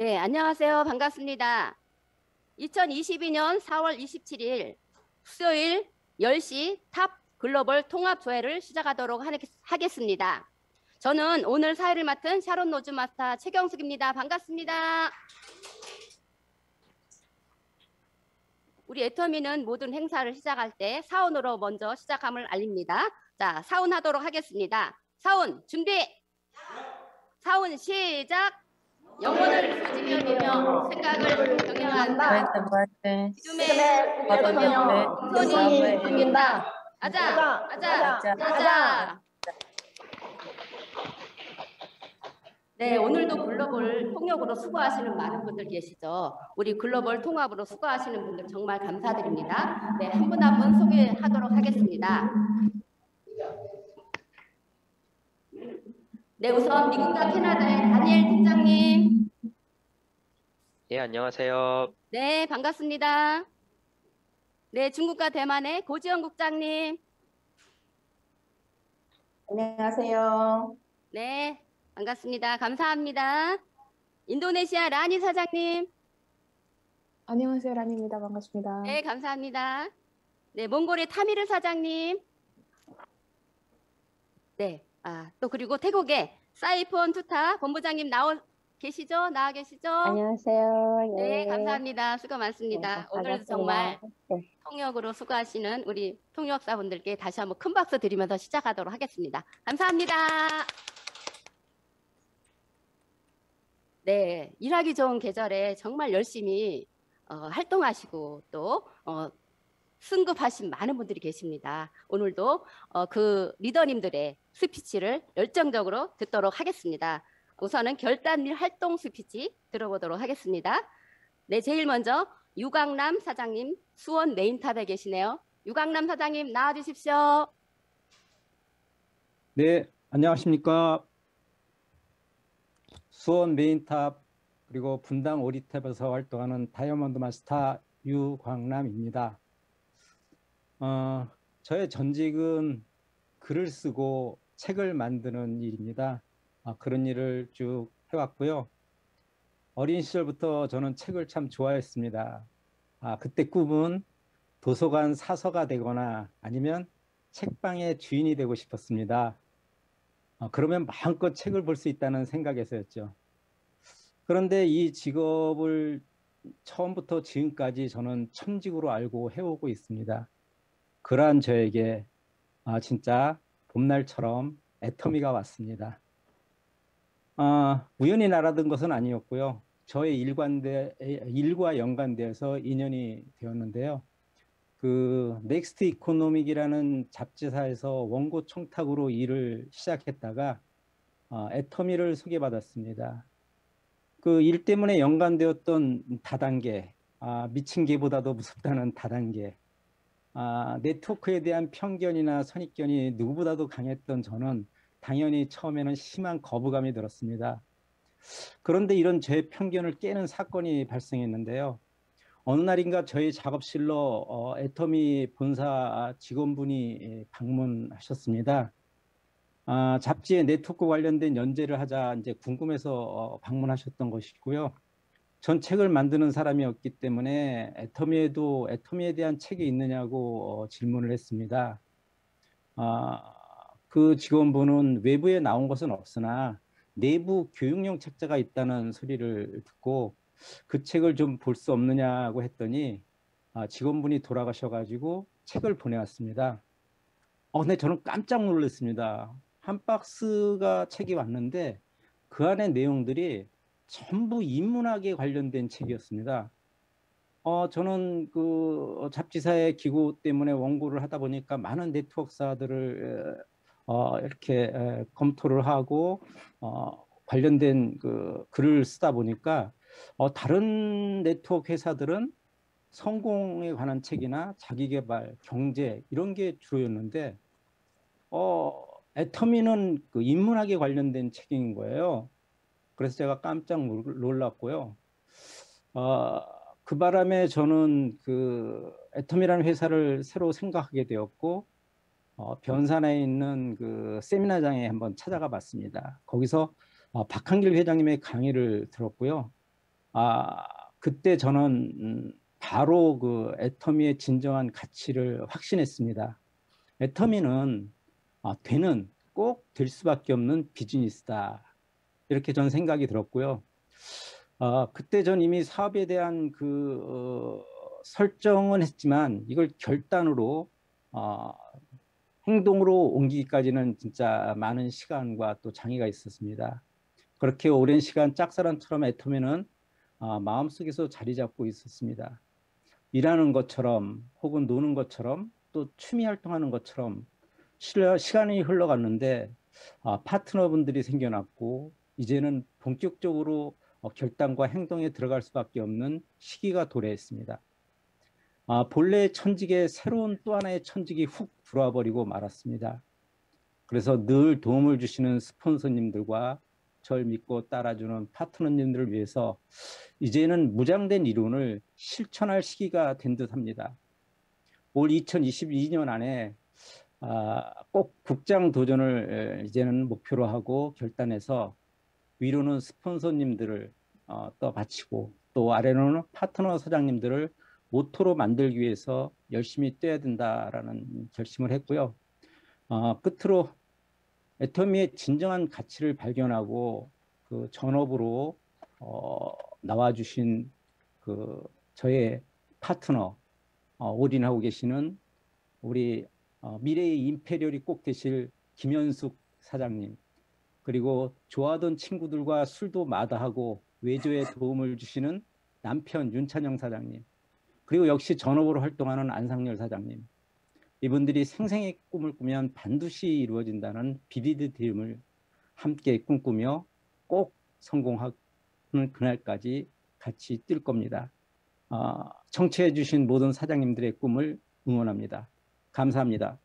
네, 안녕하세요. 반갑습니다. 2022년 4월 27일 수요일 10시 탑 글로벌 통합 조회를 시작하도록 하겠습니다. 저는 오늘 사회를 맡은 Sharon Rose 마스터 최경숙입니다. 반갑습니다. 우리 애터미는 모든 행사를 시작할 때 사훈으로 먼저 시작함을 알립니다. 자, 사훈하도록 하겠습니다. 사훈 준비. 사운 시작. 영혼을 소집해보며 생각을 경영한다. 믿음의 대통령 공손히 섬긴다. 아자, 아자, 아자. 네, 오늘도 글로벌 통역으로 수고하시는 많은 분들 계시죠. 우리 글로벌 통합으로 수고하시는 분들 정말 감사드립니다. 네, 한 분 한 분 소개하도록 하겠습니다. 네, 우선 미국과 캐나다의 다니엘 팀장님. 예, 안녕하세요. 네, 반갑습니다. 네, 중국과 대만의 고지영 국장님. 안녕하세요. 네, 반갑습니다. 감사합니다. 인도네시아 라니 사장님. 안녕하세요. 라니입니다. 반갑습니다. 네, 감사합니다. 네, 몽골의 타미르 사장님. 네, 아, 또 그리고 태국의 사이폰 투타 본부장님 나오 계시죠? 나와 계시죠? 안녕하세요. 네, 예. 감사합니다. 수고 많습니다. 네, 오늘. 정말 네. 통역으로 수고하시는 우리 통역사분들께 다시 한번 큰 박수 드리면서 시작하도록 하겠습니다. 감사합니다. 네, 일하기 좋은 계절에 정말 열심히 어, 활동하시고 또 어, 승급하신 많은 분들이 계십니다. 오늘도 어, 그 리더님들의 스피치를 열정적으로 듣도록 하겠습니다. 우선은 결단일 활동 스피치 들어보도록 하겠습니다. 네, 제일 먼저 유강남 사장님 수원 메인탑에 계시네요. 유강남 사장님 나와 주십시오. 네, 안녕하십니까. 수원 메인탑 그리고 분당 오리탑에서 활동하는 다이아몬드 마스터 유광남입니다. 어, 저의 전직은 글을 쓰고 책을 만드는 일입니다. 아, 그런 일을 쭉 해왔고요. 어린 시절부터 저는 책을 참 좋아했습니다. 아, 그때 꿈은 도서관 사서가 되거나 아니면 책방의 주인이 되고 싶었습니다. 어, 그러면 마음껏 책을 볼 수 있다는 생각에서였죠. 그런데 이 직업을 처음부터 지금까지 저는 천직으로 알고 해오고 있습니다. 그러한 저에게 아, 진짜 봄날처럼 애터미가 왔습니다. 아, 우연히 날아든 것은 아니었고요. 저의 일관대, 일과 연관되어서 인연이 되었는데요. 그 Next Economy이라는 잡지사에서 원고 청탁으로 일을 시작했다가 어, 애터미를 소개받았습니다. 그 일 때문에 연관되었던 다단계, 아, 미친 개보다도 무섭다는 다단계, 아, 네트워크에 대한 편견이나 선입견이 누구보다도 강했던 저는 당연히 처음에는 심한 거부감이 들었습니다. 그런데 이런 제 편견을 깨는 사건이 발생했는데요. 어느 날인가 저희 작업실로 어, 애터미 본사 직원분이 방문하셨습니다. 아, 잡지에 네트워크 관련된 연재를 하자 이제 궁금해서 어, 방문하셨던 것이고요. 전 책을 만드는 사람이었기 때문에 애터미에도 애터미에 대한 책이 있느냐고 어, 질문을 했습니다. 아, 그 직원분은 외부에 나온 것은 없으나 내부 교육용 책자가 있다는 소리를 듣고 그 책을 좀 볼 수 없느냐고 했더니 아, 직원분이 돌아가셔가지고 책을 보내왔습니다. 어, 근데 저는 깜짝 놀랐습니다. 한 박스가 책이 왔는데 그 안에 내용들이 전부 인문학에 관련된 책이었습니다. 어, 저는 그 잡지사의 기구 때문에 원고를 하다 보니까 많은 네트워크사들을 어, 이렇게 에, 검토를 하고 어, 관련된 그 글을 쓰다 보니까 어, 다른 네트워크 회사들은 성공에 관한 책이나 자기개발, 경제 이런 게 주로였는데 어, 애터미는 그 인문학에 관련된 책인 거예요. 그래서 제가 깜짝 놀랐고요. 어, 그 바람에 저는 그 애터미라는 회사를 새로 생각하게 되었고 어, 변산에 있는 그 세미나장에 한번 찾아가 봤습니다. 거기서 어, 박한길 회장님의 강의를 들었고요. 아, 그때 저는 음, 바로 그 애터미의 진정한 가치를 확신했습니다. 애터미는 아, 되는 꼭 될 수밖에 없는 비즈니스다. 이렇게 전 생각이 들었고요. 아, 그때 전 이미 사업에 대한 그 어, 설정은 했지만 이걸 결단으로 어, 행동으로 옮기기까지는 진짜 많은 시간과 또 장애가 있었습니다. 그렇게 오랜 시간 짝사랑처럼 애터미는 아, 마음속에서 자리 잡고 있었습니다. 일하는 것처럼 혹은 노는 것처럼 또 취미 활동하는 것처럼 실- 시간이 흘러갔는데 아, 파트너분들이 생겨났고 이제는 본격적으로 어, 결단과 행동에 들어갈 수밖에 없는 시기가 도래했습니다. 아, 본래의 천직에 새로운 또 하나의 천직이 훅 들어와 버리고 말았습니다. 그래서 늘 도움을 주시는 스폰서님들과 절 믿고 따라주는 파트너님들을 위해서 이제는 무장된 이론을 실천할 시기가 된 듯합니다. 올 2022년 안에 아, 꼭 국장 도전을 에, 이제는 목표로 하고 결단해서 위로는 스폰서님들을 어, 또 바치고 또 아래로는 파트너 사장님들을 모토로 만들기 위해서 열심히 뛰어야 된다라는 결심을 했고요. 어, 끝으로 애터미의 진정한 가치를 발견하고 그 전업으로 어, 나와주신 그 저의 파트너 어, 올인하고 계시는 우리 어, 미래의 임페리얼이 꼭 되실 김현숙 사장님 그리고 좋아하던 친구들과 술도 마다하고 외조에 도움을 주시는 남편 윤찬영 사장님 그리고 역시 전업으로 활동하는 안상열 사장님 이분들이 생생의 꿈을 꾸면 반드시 이루어진다는 비리드 드림을 함께 꿈꾸며 꼭 성공하는 그날까지 같이 뛸 겁니다. 어, 청취해 주신 모든 사장님들의 꿈을 응원합니다. 감사합니다.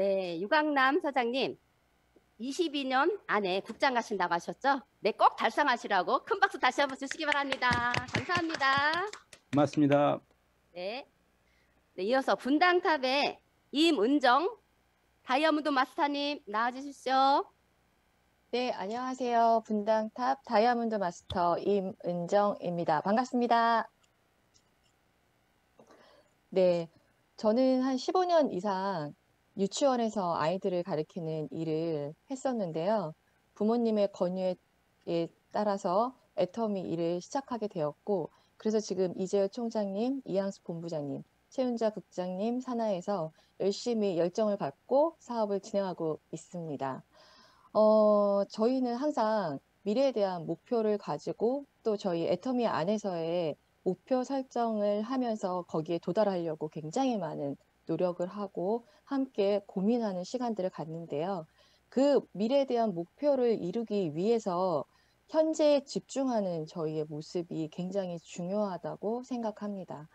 네, 유강남 사장님. 22년 안에 국장 가신다고 하셨죠? 네, 꼭 달성하시라고 큰 박수 다시 한번 주시기 바랍니다. 감사합니다. 고맙습니다. 네. 네, 이어서 분당탑의 임은정 다이아몬드 마스터님 나와주십시오. 네, 안녕하세요. 분당탑 다이아몬드 마스터 임은정입니다. 반갑습니다. 네, 저는 한 15년 이상 유치원에서 아이들을 가르치는 일을 했었는데요. 부모님의 권유에 따라서 애터미 일을 시작하게 되었고, 그래서 지금 이재호 총장님, 이양수 본부장님, 최윤자 국장님 산하에서 열심히 열정을 갖고 사업을 진행하고 있습니다. 어, 저희는 항상 미래에 대한 목표를 가지고 또 저희 애터미 안에서의 목표 설정을 하면서 거기에 도달하려고 굉장히 많은 노력을 하고 함께 고민하는 시간들을 갖는데요. 그 미래에 대한 목표를 이루기 위해서 현재에 집중하는 저희의 모습이 굉장히 중요하다고 생각합니다.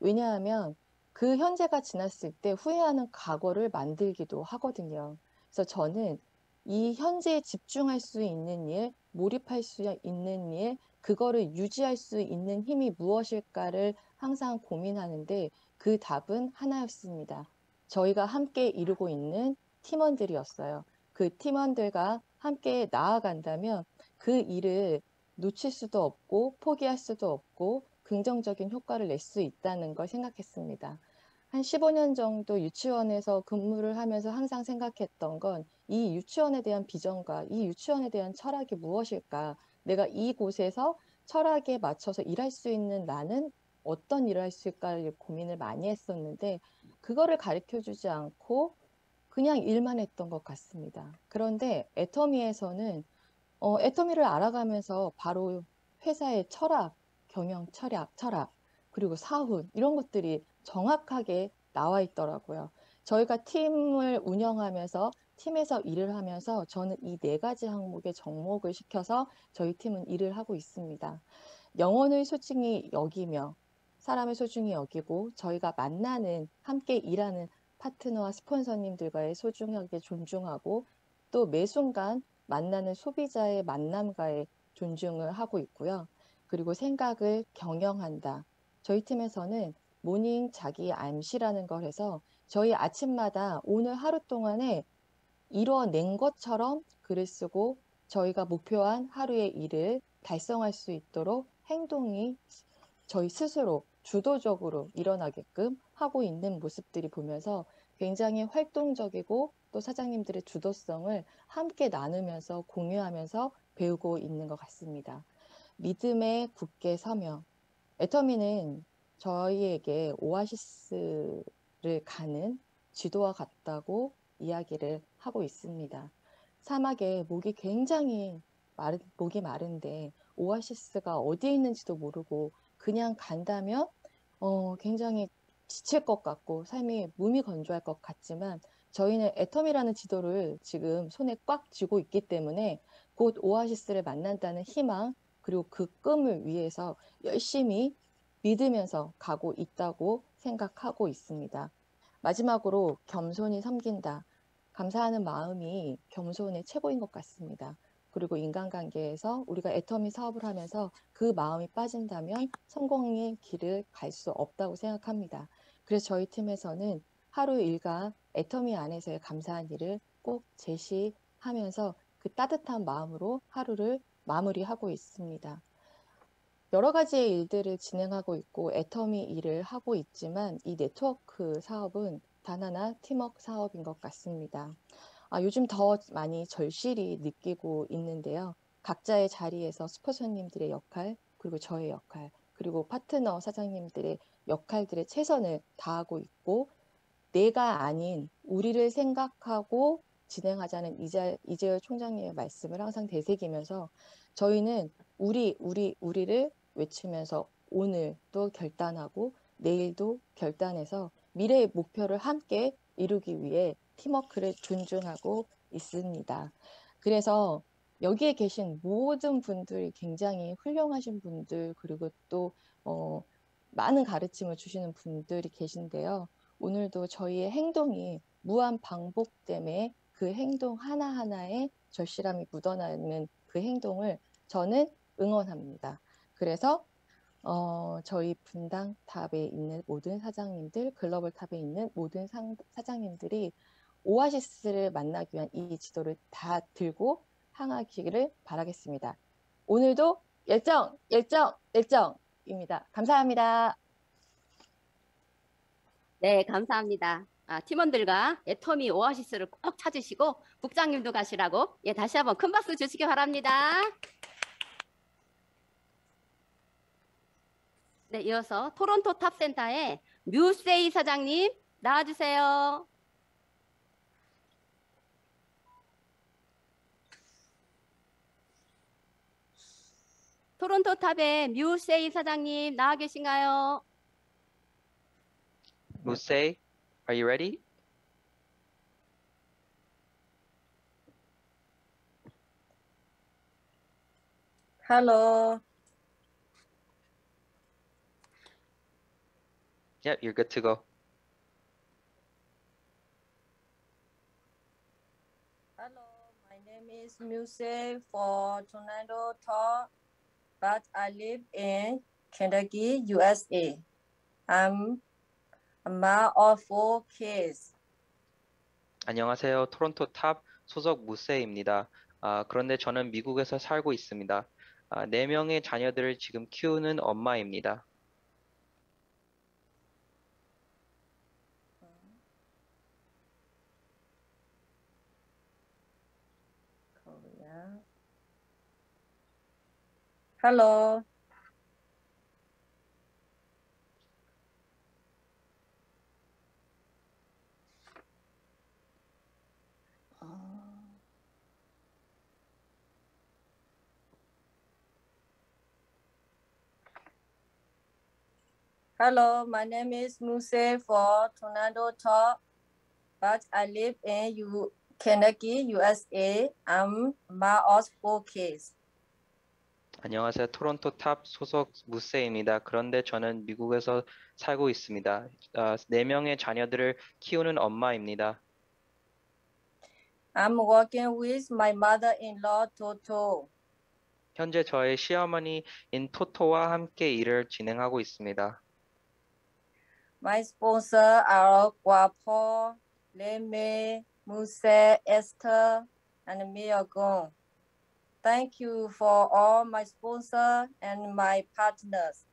왜냐하면 그 현재가 지났을 때 후회하는 과거를 만들기도 하거든요. 그래서 저는 이 현재에 집중할 수 있는 일, 몰입할 수 있는 일, 그거를 유지할 수 있는 힘이 무엇일까를 항상 고민하는데 그 답은 하나였습니다. 저희가 함께 이루고 있는 팀원들이었어요. 그 팀원들과 함께 나아간다면 그 일을 놓칠 수도 없고 포기할 수도 없고 긍정적인 효과를 낼 수 있다는 걸 생각했습니다. 한 15년 정도 유치원에서 근무를 하면서 항상 생각했던 건 이 유치원에 대한 비전과 이 유치원에 대한 철학이 무엇일까? 내가 이곳에서 철학에 맞춰서 일할 수 있는 나는 어떤 일을 할 수 있을까를 고민을 많이 했었는데 그거를 가르쳐 주지 않고 그냥 일만 했던 것 같습니다. 그런데 애터미에서는 어, 애터미를 알아가면서 바로 회사의 철학, 경영 철학, 철학, 그리고 사훈 이런 것들이 정확하게 나와 있더라고요. 저희가 팀을 운영하면서 팀에서 일을 하면서 저는 이 네 가지 항목에 접목을 시켜서 저희 팀은 일을 하고 있습니다. 영혼을 소중히 여기며 사람을 소중히 여기고 저희가 만나는 함께 일하는 파트너와 스폰서님들과의 소중하게 존중하고 또 매 순간 만나는 소비자의 만남과의 존중을 하고 있고요. 그리고 생각을 경영한다. 저희 팀에서는 morning 자기 암시라는 걸 해서 저희 아침마다 오늘 하루 동안에 이뤄낸 것처럼 글을 쓰고 저희가 목표한 하루의 일을 달성할 수 있도록 행동이 저희 스스로 주도적으로 일어나게끔 하고 있는 모습들이 보면서 굉장히 활동적이고 또 사장님들의 주도성을 함께 나누면서 공유하면서 배우고 있는 것 같습니다. 믿음에 굳게 서며 애터미는 저희에게 오아시스를 가는 지도와 같다고 이야기를 하고 있습니다. 사막에 목이 굉장히 마른, 목이 마른데 오아시스가 어디에 있는지도 모르고 그냥 간다면 어, 굉장히 지칠 것 같고 삶이 무미건조할 것 같지만 저희는 애텀이라는 지도를 지금 손에 꽉 쥐고 있기 때문에 곧 오아시스를 만난다는 희망 그리고 그 꿈을 위해서 열심히 믿으면서 가고 있다고 생각하고 있습니다. 마지막으로 겸손히 섬긴다. 감사하는 마음이 겸손의 최고인 것 같습니다. 그리고 인간관계에서 우리가 애터미 사업을 하면서 그 마음이 빠진다면 성공의 길을 갈 수 없다고 생각합니다. 그래서 저희 팀에서는 하루 일과 애터미 안에서의 감사한 일을 꼭 제시하면서 그 따뜻한 마음으로 하루를 마무리하고 있습니다. 여러 가지의 일들을 진행하고 있고 애터미 일을 하고 있지만 이 네트워크 사업은 단 하나 팀워크 사업인 것 같습니다. 아, 요즘 더 많이 절실히 느끼고 있는데요. 각자의 자리에서 스포츠님들의 역할, 그리고 저의 역할, 그리고 파트너 사장님들의 역할들의 최선을 다하고 있고, 내가 아닌 우리를 생각하고 진행하자는 이재, 이재열 총장님의 말씀을 항상 되새기면서 저희는 우리, 우리, 우리를 외치면서 오늘도 결단하고 내일도 결단해서 미래의 목표를 함께 이루기 위해 팀워크를 존중하고 있습니다. 그래서 여기에 계신 모든 분들이 굉장히 훌륭하신 분들 그리고 또 어, 많은 가르침을 주시는 분들이 계신데요. 오늘도 저희의 행동이 무한 반복 때문에 그 행동 하나하나에 절실함이 묻어나는 그 행동을 저는 응원합니다. 그래서 어, 저희 분당 탑에 있는 모든 사장님들, 글로벌 탑에 있는 모든 상, 사장님들이 오아시스를 만나기 위한 이 지도를 다 들고 향하기를 바라겠습니다. 오늘도 열정, 열정, 열정입니다. 감사합니다. 네, 감사합니다. 아, 팀원들과 애터미 오아시스를 꼭 찾으시고 국장님도 가시라고 예, 다시 한번 큰 박수 주시기 바랍니다. 네, 이어서 토론토 탑센터의 뮤세이 사장님 나와주세요. 토론토 탑의 뮤세이 사장님 나와 계신가요? Musei, are you ready? Hello. Yep, you're good to go. Hello, my name is Muse for Tornado Talk, but I live in Kentucky, USA. I'm a mom of four kids. 안녕하세요. 토론토 탑 소속 무세입니다. 아, 그런데 저는 미국에서 살고 있습니다. 아, 네 명의 자녀들을 지금 키우는 엄마입니다. Korea. Hello. Hello, my name is Muse for Tornado Talk, but I live in U Kentucky, USA. I'm mom of four kids. 안녕하세요. 토론토 탑 소속 무세입니다. 그런데 저는 미국에서 살고 있습니다. 아, 네 명의 자녀들을 키우는 엄마입니다. I'm working with my mother-in-law Toto. 현재 저의 시어머니인 토토와 함께 일을 진행하고 있습니다. My sponsor are Guapo, Leme, Muse, Esther, and Miyagon. Thank you for all my sponsors and my partners.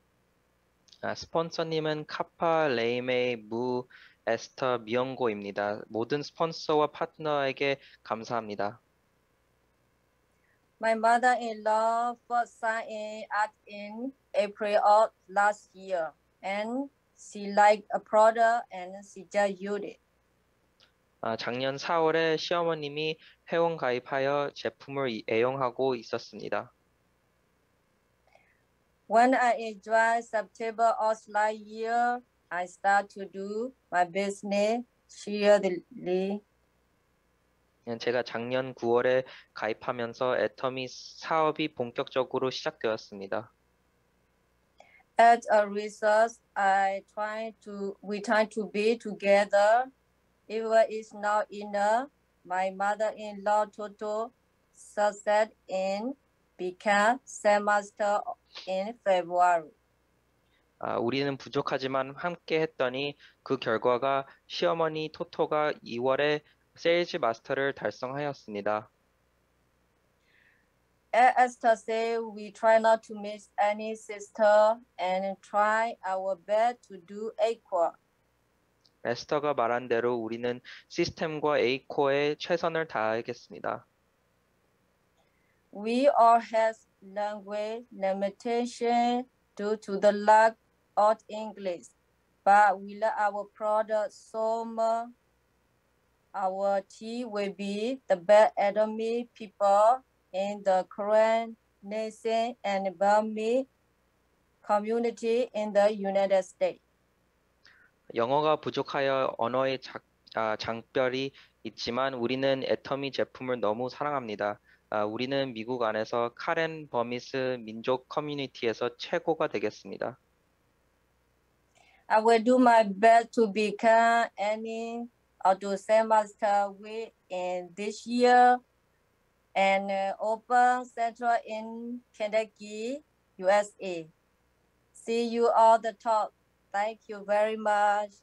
아, 스폰서님은 카파, 레이메이, 무, 에스터, 미영고입니다. 모든 스폰서와 파트너에게 감사합니다. My mother-in-law first signed in at in April of last year, and she liked a product and she just used it. 아, 작년 4월에 시어머님이 회원 가입하여 제품을 이- 애용하고 있었습니다. When I enjoyed September of last year, I start to do my business seriously. 예, 제가 작년 9월에 가입하면서 애터미 사업이 본격적으로 시작되었습니다. As a result, I try to we try to be together. If it's not enough, my mother-in-law Toto success in become semester in February. 아, 우리는 부족하지만 함께 했더니 그 결과가 시어머니 토토가 2월에 세일즈 마스터를 달성하였습니다. As Esther said, we try not to miss any sister and try our best to do equal. 에스터가 말한 대로 우리는 시스템과 A코어에 최선을 다하겠습니다. We all have language limitation due to the lack of English, but we love our product so much. Our team will be the best enemy people in the Korean nation and Burmese community in the United States. 영어가 부족하여 언어의 작- 아, 장별이 있지만 우리는 애터미 제품을 너무 사랑합니다. 아, 우리는 미국 안에서 카렌 버미스 민족 커뮤니티에서 최고가 되겠습니다. I will do my best to become any or to semester week in this year and uh, open central in Kentucky, USA. See you all the top. Thank you very much.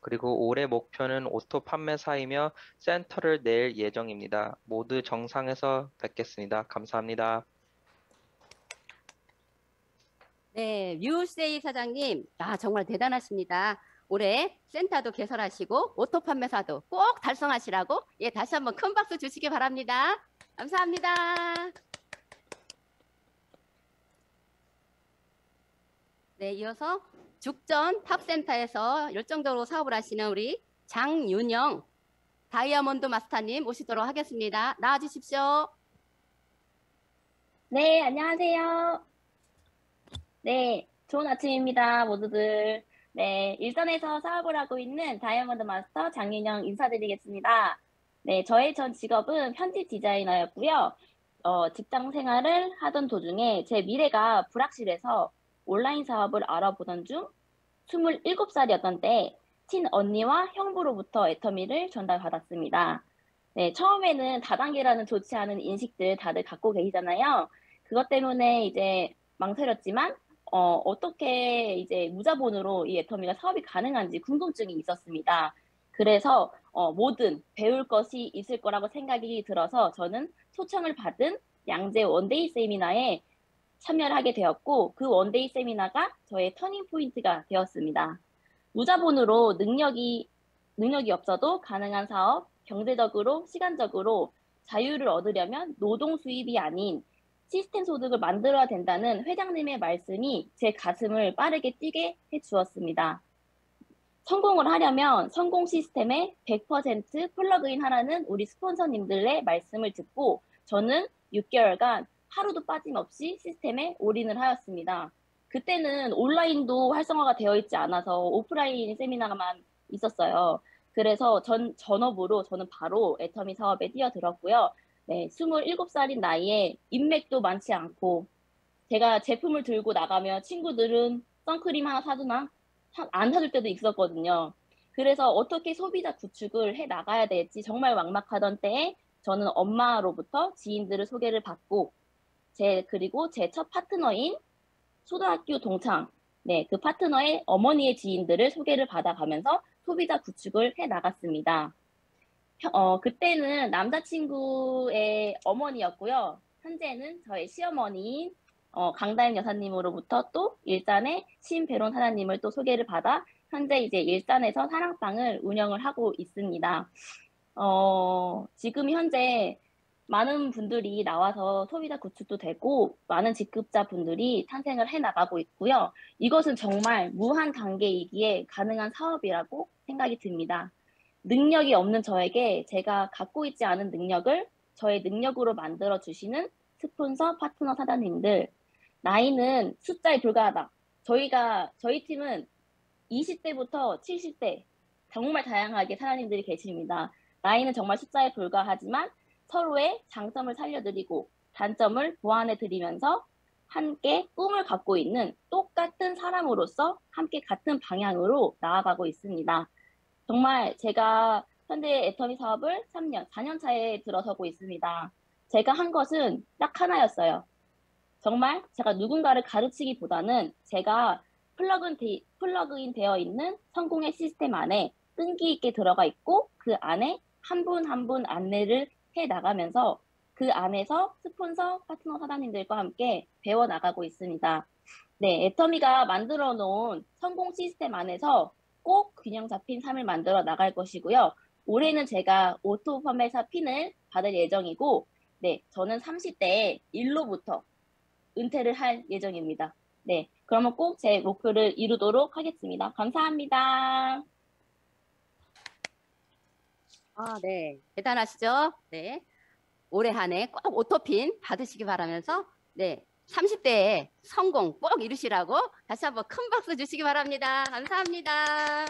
그리고 올해 목표는 오토 판매사이며 센터를 낼 예정입니다. 모두 정상에서 뵙겠습니다. 감사합니다. 네, 뮤세이 사장님, 아, 정말 대단하십니다. 올해 센터도 개설하시고 오토 판매사도 꼭 달성하시라고 예, 다시 한번 큰 박수 주시기 바랍니다. 감사합니다. 네, 이어서 죽전 탑센터에서 열정적으로 사업을 하시는 우리 장윤영 다이아몬드 마스터님 모시도록 하겠습니다. 나와 주십시오. 네, 안녕하세요. 네, 좋은 아침입니다, 모두들. 네, 일선에서 사업을 하고 있는 다이아몬드 마스터 장윤영 인사드리겠습니다. 네, 저의 전 직업은 편집 디자이너였고요. 어, 직장 생활을 하던 도중에 제 미래가 불확실해서 온라인 사업을 알아보던 중 27살이었던 때 친언니와 형부로부터 애터미를 전달받았습니다. 네, 처음에는 다단계라는 좋지 않은 인식들 다들 갖고 계시잖아요. 그것 때문에 이제 망설였지만 어, 어떻게 이제 무자본으로 이 애터미가 사업이 가능한지 궁금증이 있었습니다. 그래서 어, 뭐든 배울 것이 있을 거라고 생각이 들어서 저는 초청을 받은 양재 one-day 세미나에 참여를 하게 되었고 그 one-day 세미나가 저의 터닝 포인트가 되었습니다. 무자본으로 능력이 능력이 없어도 가능한 사업, 경제적으로 시간적으로 자유를 얻으려면 노동 수입이 아닌 시스템 소득을 만들어야 된다는 회장님의 말씀이 제 가슴을 빠르게 뛰게 해 주었습니다. 성공을 하려면 성공 시스템에 100% 플러그인 하라는 우리 스폰서님들의 말씀을 듣고 저는 6개월간 하루도 빠짐없이 시스템에 올인을 하였습니다. 그때는 온라인도 활성화가 되어 있지 않아서 오프라인 세미나만 있었어요. 그래서 전 전업으로 저는 바로 애터미 사업에 뛰어들었고요. 네, 27살인 나이에 인맥도 많지 않고 제가 제품을 들고 나가면 친구들은 선크림 하나 사주나 사- 안 사줄 때도 있었거든요. 그래서 어떻게 소비자 구축을 해 나가야 될지 정말 막막하던 때에 저는 엄마로부터 지인들을 소개를 받고 제 그리고 제 첫 파트너인 초등학교 동창 네, 그 파트너의 어머니의 지인들을 소개를 받아가면서 소비자 구축을 해 나갔습니다. 혀- 어, 그때는 남자친구의 어머니였고요. 현재는 저희 시어머니인 어, 강다임 여사님으로부터 또 일산의 신배론 사장님을 또 소개를 받아 현재 이제 일산에서 사랑방을 운영을 하고 있습니다. 어, 지금 현재 많은 분들이 나와서 소비자 구축도 되고 많은 직급자 분들이 탄생을 해 나가고 있고요. 이것은 정말 무한 단계이기에 가능한 사업이라고 생각이 듭니다. 능력이 없는 저에게 제가 갖고 있지 않은 능력을 저의 능력으로 만들어 주시는 스폰서 파트너 사장님들 나이는 숫자에 불과하다. 저희가 저희 팀은 20대부터 70대 정말 다양하게 사장님들이 계십니다. 나이는 정말 숫자에 불과하지만 서로의 장점을 살려드리고 단점을 보완해 드리면서 함께 꿈을 갖고 있는 똑같은 사람으로서 함께 같은 방향으로 나아가고 있습니다. 정말 제가 현대 애터미 사업을 3년, 4년 차에 들어서고 있습니다. 제가 한 것은 딱 하나였어요. 정말 제가 누군가를 가르치기보다는 제가 플러그인, 데, 플러그인 되어 있는 성공의 시스템 안에 끈기 있게 들어가 있고 그 안에 한 분 한 분 안내를 해 나가면서 그 안에서 스폰서 파트너 사장님들과 함께 배워 나가고 있습니다. 네, 애터미가 만들어 놓은 성공 시스템 안에서 꼭 균형 잡힌 삶을 만들어 나갈 것이고요. 올해는 제가 오토 판매사 핀을 받을 예정이고, 네, 저는 30대에 일로부터 은퇴를 할 예정입니다. 네, 그러면 꼭 제 목표를 이루도록 하겠습니다. 감사합니다. 아, 네. 대단하시죠? 네. 올해 한 해 꼭 오토핀 받으시기 바라면서 네. 30대에 성공 꼭 이루시라고 다시 한번 큰 박수 주시기 바랍니다. 감사합니다.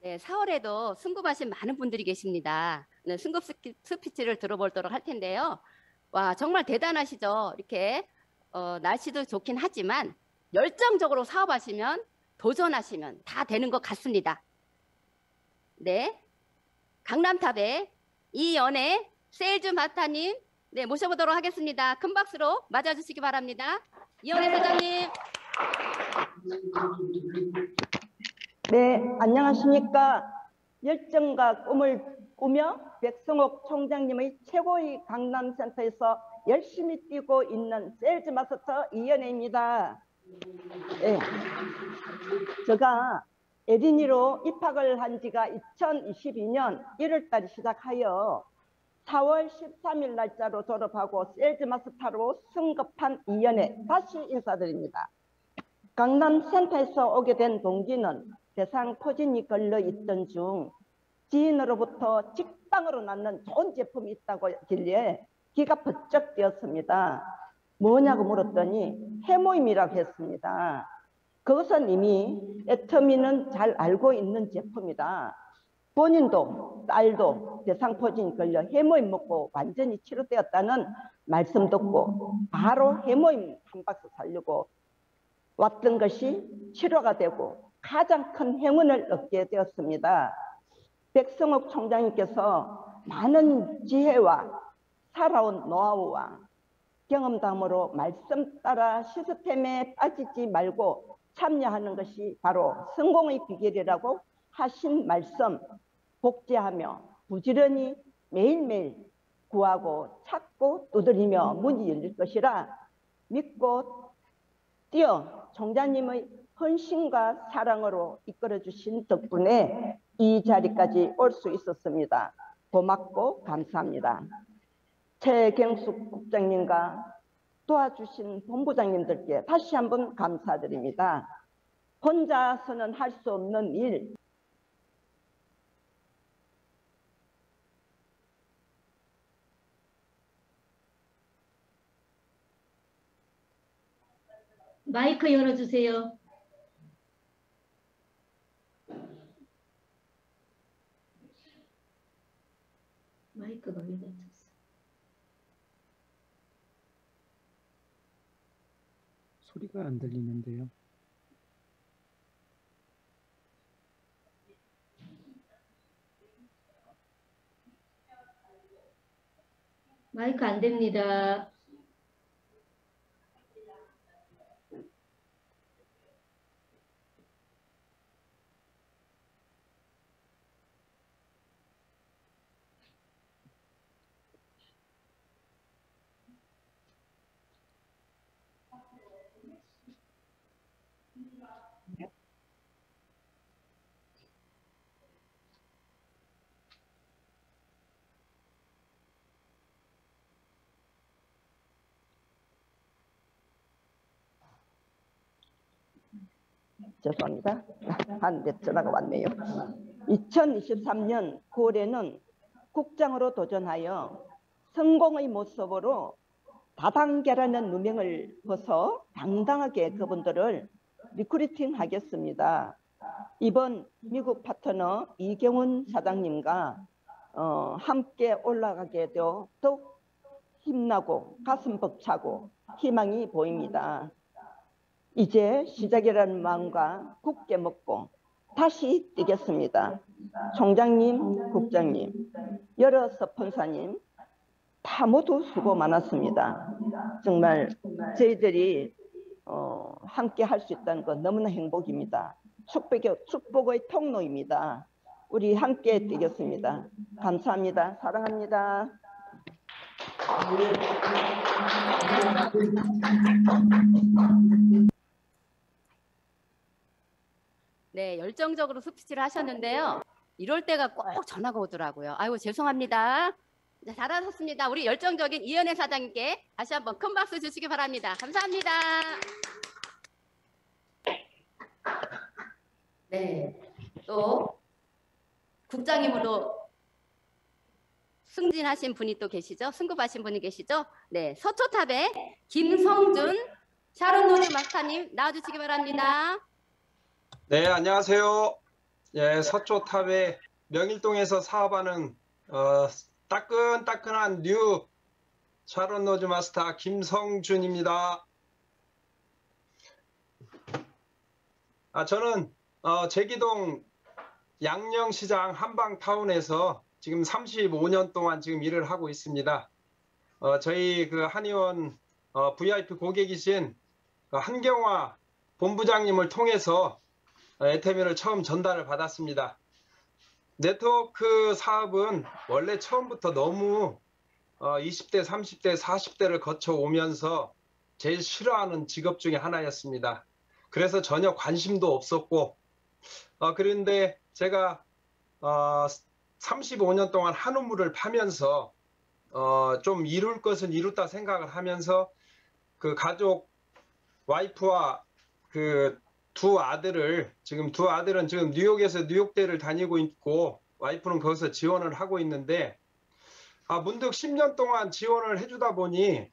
네, 4월에도 승급하신 많은 분들이 계십니다. 네, 승급 스피치를 들어보도록 할 텐데요. 와, 정말 대단하시죠? 이렇게 어, 날씨도 좋긴 하지만 열정적으로 사업하시면 도전하시면 다 되는 것 같습니다. 네. 강남탑의 이연애 세일즈 마스터님 네, 모셔보도록 하겠습니다. 큰 박수로 맞아주시기 바랍니다. 이연애 사장님. 네, 안녕하십니까. 열정과 꿈을 꾸며 백성옥 총장님의 최고의 강남센터에서 열심히 뛰고 있는 세일즈 마스터 이연혜입니다. 네, 제가 에디니로 입학을 한 지가 2022년 1월달 시작하여 4월 13일 날짜로 졸업하고 세일즈 마스터로 승급한 이연혜 다시 인사드립니다. 강남 센터에서 오게 된 동기는 대상 포진이 걸려 있던 중 지인으로부터 직방으로 낳는 좋은 제품이 있다고 길래 기가 번쩍 뛰었습니다. 뭐냐고 물었더니 해모임이라고 했습니다. 그것은 이미 애터미는 잘 알고 있는 제품이다. 본인도 딸도 대상 포진이 걸려 해모임 먹고 완전히 치료되었다는 말씀 듣고 바로 해모임 한 박스 살려고 왔던 것이 치료가 되고 가장 큰 행운을 얻게 되었습니다. 백성옥 총장님께서 많은 지혜와 살아온 노하우와 경험담으로 말씀 따라 시스템에 빠지지 말고 참여하는 것이 바로 성공의 비결이라고 하신 말씀 복제하며 부지런히 매일매일 구하고 찾고 두드리며 문이 열릴 것이라 믿고 뛰어 총장님의 헌신과 사랑으로 이끌어 주신 덕분에 이 자리까지 올 수 있었습니다. 고맙고 감사합니다. 최경숙 국장님과 도와주신 본부장님들께 다시 한번 감사드립니다. 혼자서는 할 수 없는 일, 마이크 열어주세요. 마이크가 왜 닫혔어? 소리가 안 들리는데요. 마이크 안 됩니다. 죄송합니다. 한대 전화가 왔네요. 2023년 9월에는 국장으로 도전하여 성공의 모습으로 다단계라는 누명을 벗어 당당하게 그분들을 recruiting 하겠습니다. 이번 미국 파트너 이경훈 사장님과 어, 함께 올라가게 되어 더욱 힘나고 가슴 벅차고 희망이 보입니다. 이제 시작이라는 마음과 굳게 먹고 다시 뛰겠습니다. 총장님, 국장님, 여러 스폰사님 다 모두 수고 많았습니다. 정말 저희들이 어, 함께 할 수 있다는 건 너무나 행복입니다. 축복의, 축복의 통로입니다. 우리 함께 뛰겠습니다. 감사합니다. 사랑합니다. 네, 열정적으로 스피치를 하셨는데요. 이럴 때가 꼭 전화가 오더라고요. 아이고 죄송합니다. 네, 잘하셨습니다. 우리 열정적인 이현혜 사장님께 다시 한번 큰 박수 주시기 바랍니다. 감사합니다. 네, 또 국장님으로 승진하신 분이 또 계시죠? 승급하신 분이 계시죠? 네, 서초탑의 김성준 Sharon Rose 마스터님 나와주시기 바랍니다. 네, 안녕하세요. 예, 서초탑의 명일동에서 사업하는 어, 따끈따끈한 new Sharon Rose 마스터 김성준입니다. 아, 저는 어, 제기동 약령시장 한방타운에서 지금 35년 동안 지금 일을 하고 있습니다. 어, 저희 그 한의원 어, VIP 고객이신 그 한경화 본부장님을 통해서 에테미를 처음 전달을 받았습니다. 네트워크 사업은 원래 처음부터 너무 어, 20대, 30대, 40대를 거쳐 오면서 제일 싫어하는 직업 중에 하나였습니다. 그래서 전혀 관심도 없었고, 어, 그런데 제가 어, 35년 동안 한우물을 파면서 어, 좀 이룰 것은 이뤘다 생각을 하면서 그 가족 와이프와 그 두 아들을 지금 두 아들은 지금 뉴욕에서 뉴욕대를 다니고 있고 와이프는 거기서 지원을 하고 있는데 아 문득 10년 동안 지원을 해주다 보니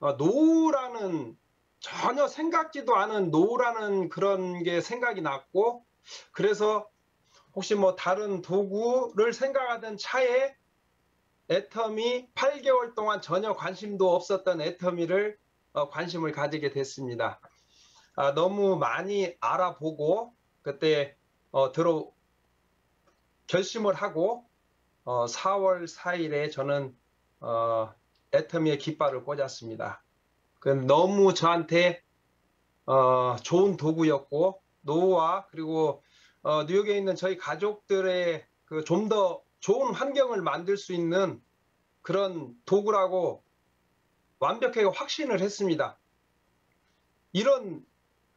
어, 노후라는 전혀 생각지도 않은 노후라는 그런 게 생각이 났고 그래서 혹시 뭐 다른 도구를 생각하던 차에 애터미 8개월 동안 전혀 관심도 없었던 애터미를 어, 관심을 가지게 됐습니다. 아, 너무 많이 알아보고 그때 어, 들어 결심을 하고 어, 4월 4일에 저는 어, 애터미의 깃발을 꽂았습니다. 그 너무 저한테 어, 좋은 도구였고 노후와 그리고 어, 뉴욕에 있는 저희 가족들의 그 좀 더 좋은 환경을 만들 수 있는 그런 도구라고 완벽하게 확신을 했습니다. 이런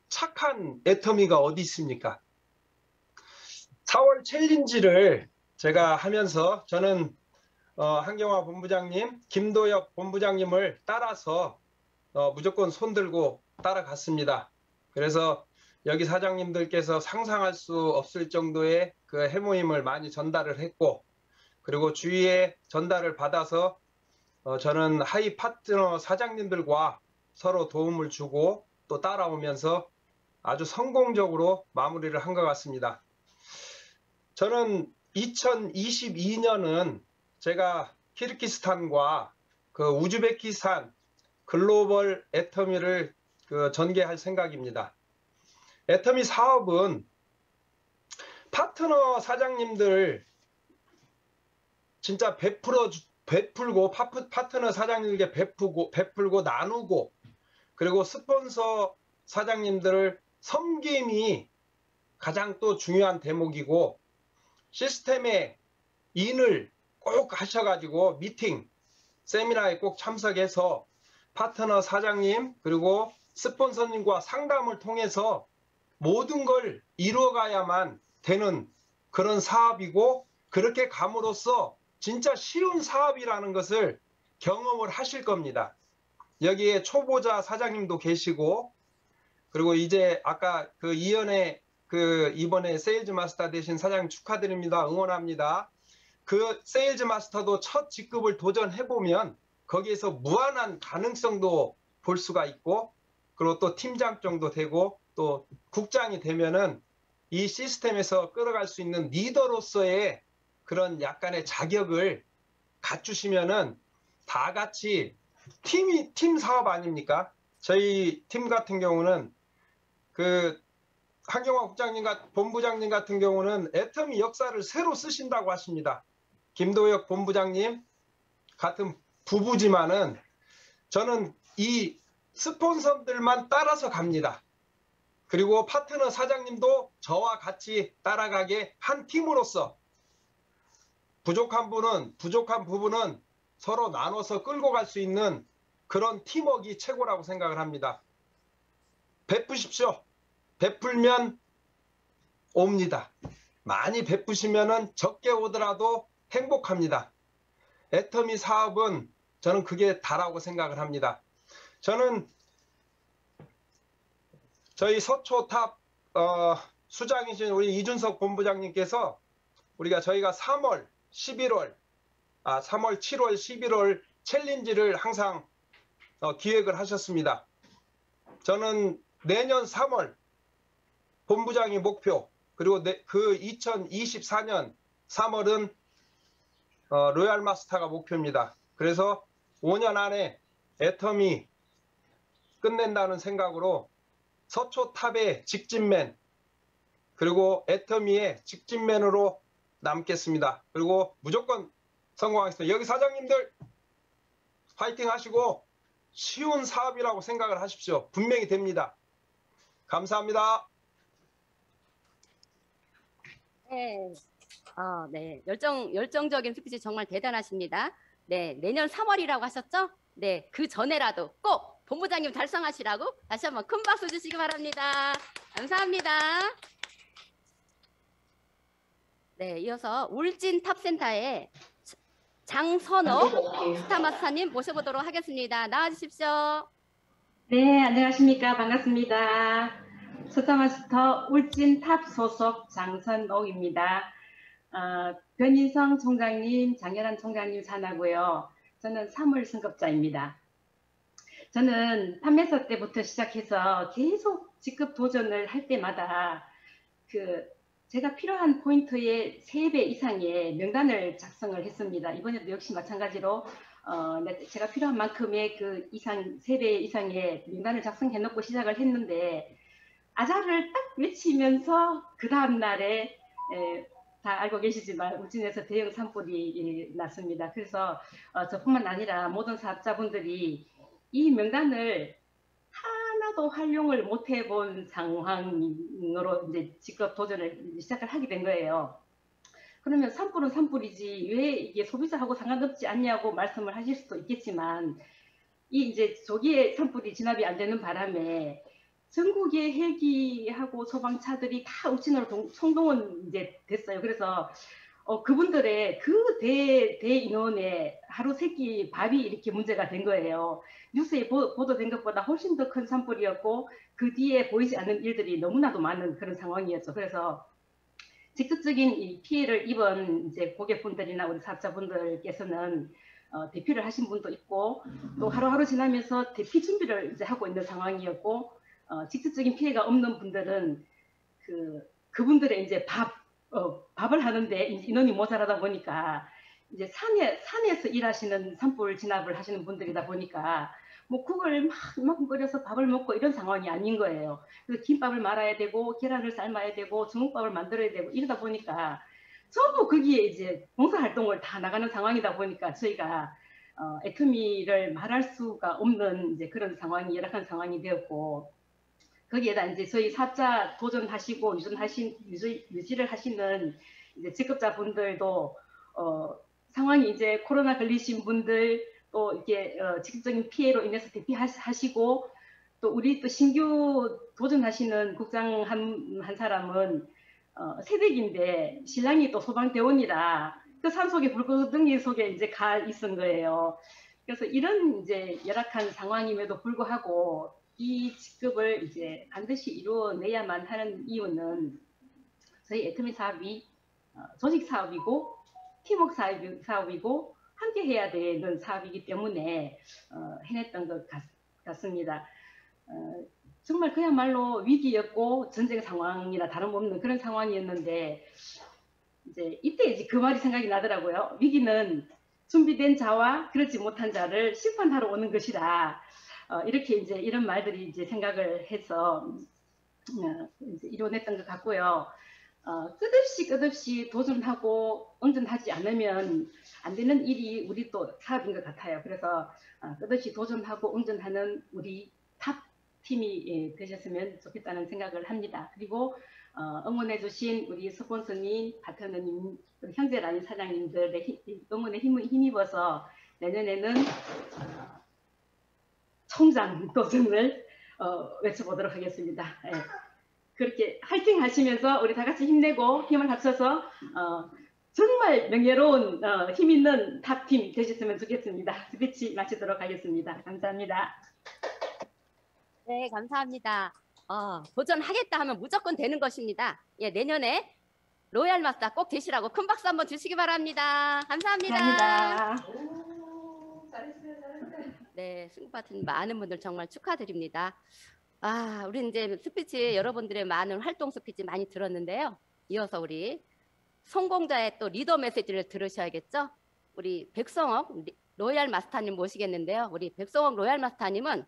착한 애터미가 어디 있습니까? 4월 챌린지를 제가 하면서 저는 어, 한경화 본부장님, 김도엽 본부장님을 따라서 어, 무조건 손들고 따라갔습니다. 그래서 여기 사장님들께서 상상할 수 없을 정도의 그 해모임을 많이 전달을 했고 그리고 주위에 전달을 받아서 어, 저는 하이 파트너 사장님들과 서로 도움을 주고 또 따라오면서 아주 성공적으로 마무리를 한 것 같습니다. 저는 2022년은 제가 키르기스탄과 그 우즈베키스탄 글로벌 애터미를 그 전개할 생각입니다. 애터미 사업은 파트너 사장님들 진짜 베풀어 베풀고 파트너 사장님에게 베푸고 베풀고 나누고 그리고 스폰서 사장님들을 섬김이 가장 또 중요한 대목이고 시스템에 인을 꼭 하셔가지고 미팅 세미나에 꼭 참석해서 파트너 사장님 그리고 스폰서님과 상담을 통해서 모든 걸 이루어가야만 되는 그런 사업이고 그렇게 감으로써 진짜 쉬운 사업이라는 것을 경험을 하실 겁니다. 여기에 초보자 사장님도 계시고 그리고 이제 아까 그 이연의 그 이번에 세일즈 마스터 되신 사장님 축하드립니다. 응원합니다. 그 세일즈 마스터도 첫 직급을 도전해 보면 거기에서 무한한 가능성도 볼 수가 있고 그리고 또 팀장 정도 되고 또 국장이 되면은 이 시스템에서 끌어갈 수 있는 리더로서의 그런 약간의 자격을 갖추시면은 다 같이 팀이 팀 사업 아닙니까? 저희 팀 같은 경우는 그 한경화 국장님 같 본부장님 같은 경우는 애터미 역사를 새로 쓰신다고 하십니다. 김도혁 본부장님 같은 부부지만은 저는 이 스폰서들만 따라서 갑니다. 그리고 파트너 사장님도 저와 같이 따라가게 한 팀으로서 부족한 분은 부족한 부분은 서로 나눠서 끌고 갈 수 있는 그런 팀워크가 최고라고 생각을 합니다. 베푸십시오. 베풀면 옵니다. 많이 베푸시면은 적게 오더라도 행복합니다. 애터미 사업은 저는 그게 다라고 생각을 합니다. 저는 저희 서초탑 어, 수장이신 우리 이준석 본부장님께서 우리가 저희가 3월, 11월, 아 3월, 7월, 11월 챌린지를 항상 어, 기획을 하셨습니다. 저는 내년 3월 본부장이 목표 그리고 내, 그 2024년 3월은 어, 로얄 마스터가 목표입니다. 그래서 5년 안에 애터미 끝낸다는 생각으로 서초 탑의 직진맨 그리고 애터미의 직진맨으로 남겠습니다. 그리고 무조건 성공하겠습니다. 여기 사장님들 파이팅 하시고 쉬운 사업이라고 생각을 하십시오. 분명히 됩니다. 감사합니다. 네. 어, 네. 열정, 열정적인 스피치 정말 대단하십니다. 네. 내년 3월이라고 하셨죠? 네. 그 전에라도 꼭 본부장님 달성하시라고 다시 한번 큰 박수 주시기 바랍니다. 감사합니다. 네. 이어서 울진 탑센터의 장선옥 스타마스터님 모셔보도록 하겠습니다. 나와주십시오. 네, 안녕하십니까. 반갑습니다. 스타마스터 울진 탑 소속 장선옥입니다. 어, 변인성 총장님, 장현환 총장님 산하고요. 저는 3월 승급자입니다. 저는 판매서 때부터 시작해서 계속 직급 도전을 할 때마다 그 제가 필요한 포인트의 3배 이상의 명단을 작성을 했습니다. 이번에도 역시 마찬가지로 어, 네, 제가 필요한 만큼의 그 이상, 3배 이상의 명단을 작성해 놓고 시작을 했는데 아자를 딱 외치면서 그 다음 날에 에, 다 알고 계시지만 울진에서 대형 산불이 예, 났습니다. 그래서 어, 저뿐만 아니라 모든 사업자분들이 이 명단을 하나도 활용을 못 해본 상황으로 이제 직접 도전을 시작을 하게 된 거예요. 그러면 산불은 산불이지 왜 이게 소비자하고 상관없지 않냐고 말씀을 하실 수도 있겠지만 이 이제 조기에 산불이 진압이 안 되는 바람에 전국의 헬기하고 소방차들이 다 동- 총동원 이제 됐어요. 그래서 어, 그분들의 그 대, 대인원의 하루 세끼 밥이 이렇게 문제가 된 거예요. 뉴스에 보, 보도된 것보다 훨씬 더 큰 산불이었고 그 뒤에 보이지 않는 일들이 너무나도 많은 그런 상황이었죠. 그래서 직접적인 이 피해를 입은 이제 고객분들이나 우리 사업자분들께서는 어, 대피를 하신 분도 있고 또 하루하루 지나면서 대피 준비를 이제 하고 있는 상황이었고 어, 직접적인 피해가 없는 분들은 그 그분들의 이제 밥 어, 밥을 하는데 인원이 모자라다 보니까 이제 산에 산에서 일하시는 산불 진압을 하시는 분들이다 보니까 뭐 국을 막 이만큼 끓여서 밥을 먹고 이런 상황이 아닌 거예요. 그래서 김밥을 말아야 되고 계란을 삶아야 되고 중국밥을 만들어야 되고 이러다 보니까 전부 거기에 이제 봉사활동을 다 나가는 상황이다 보니까 저희가 어, 애터미를 말할 수가 없는 이제 그런 상황이 열악한 상황이 되었고 거기에다 이제 저희 사업자 도전하시고 유전하신 유지, 유지를 하시는 이제 직급자분들도 어, 상황이 이제 코로나 걸리신 분들 또 이렇게 어, 직접적인 피해로 인해서 대피하시고 또 우리 또 신규 도전하시는 국장 한, 한 사람은 어, 새댁인데 신랑이 또 소방대원이라 그 산속에 불구덩이 속에 이제 가 있은 거예요. 그래서 이런 이제 열악한 상황임에도 불구하고 이 직급을 이제 반드시 이루어내야만 하는 이유는 저희 애터미 사업이 어, 조직 사업이고 사업이- 사업이고 함께 해야 되는 사업이기 때문에 어, 해냈던 것 같, 같습니다. 어, 정말 그야말로 위기였고 전쟁 상황이나 다름없는 그런 상황이었는데 이제 이때 이제 그 말이 생각이 나더라고요. 위기는 준비된 자와 그렇지 못한 자를 심판하러 오는 것이다. 어, 이렇게 이제 이런 말들이 이제 생각을 해서 어, 이제 이뤄냈던 것 같고요. 어, 끝없이 끝없이 도전하고 응전하지 않으면 안 되는 일이 우리 또 사업인 것 같아요. 그래서 어, 끝없이 도전하고 응전하는 우리 탑 팀이 예, 되셨으면 좋겠다는 생각을 합니다. 그리고 어, 응원해주신 우리 스폰서님, 파트너님, 또 형제라인 사장님들의 힘- 응원에 힘을 힘입어서 내년에는 어, 총장 도전을 어, 외쳐보도록 하겠습니다. 예. 그렇게 화이팅 하시면서 우리 다 같이 힘내고 힘을 합쳐서 어, 정말 명예로운 어, 힘 있는 탑팀 되셨으면 좋겠습니다. 스피치 마치도록 하겠습니다. 감사합니다. 네, 감사합니다. 어, 도전하겠다 하면 무조건 되는 것입니다. 예, 내년에 로얄 마스터 꼭 되시라고 큰 박수 한번 주시기 바랍니다. 감사합니다. 감사합니다. 네, 승부 파트는 많은 분들 정말 축하드립니다. 아, 우리 이제 스피치 여러분들의 많은 활동 스피치 많이 들었는데요. 이어서 우리 성공자의 또 리더 메시지를 들으셔야겠죠? 우리 백성옥 리- 로얄 마스터님 모시겠는데요. 우리 백성옥 로얄 마스터님은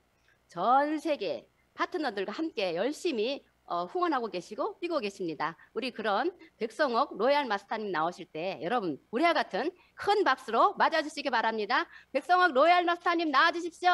전 세계 파트너들과 함께 열심히 어, 후원하고 계시고 뛰고 계십니다. 우리 그런 백성옥 로얄 마스터님 나오실 때 여러분 우리와 같은 큰 박수로 맞아주시기 바랍니다. 백성옥 로얄 마스터님 나와주십시오.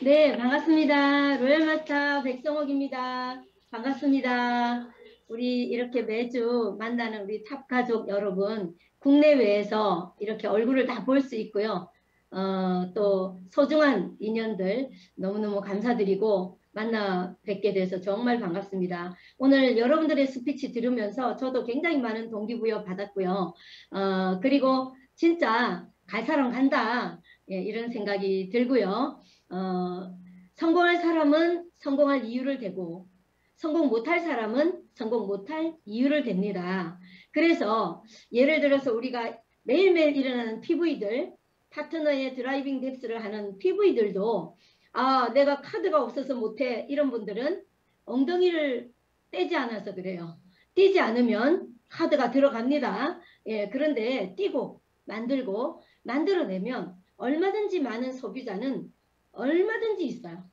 네, 반갑습니다. 로얄 마스터 백성옥입니다. 반갑습니다. 우리 이렇게 매주 만나는 우리 탑 가족 여러분, 국내외에서 이렇게 얼굴을 다 볼 수 있고요. 어, 또 소중한 인연들 너무너무 감사드리고 만나 뵙게 돼서 정말 반갑습니다. 오늘 여러분들의 스피치 들으면서 저도 굉장히 많은 동기부여 받았고요. 어, 그리고 진짜 갈 사람 간다. 예, 이런 생각이 들고요. 어, 성공할 사람은 성공할 이유를 대고 성공 못할 사람은 성공 못할 이유를 댑니다. 그래서 예를 들어서 우리가 매일매일 일어나는 PV들 파트너의 driving depth를 하는 PV들도 아 내가 카드가 없어서 못해 이런 분들은 엉덩이를 떼지 않아서 그래요. 뛰지 않으면 카드가 들어갑니다. 예, 그런데 뛰고 만들고 만들어내면 얼마든지 많은 소비자는 얼마든지 있어요.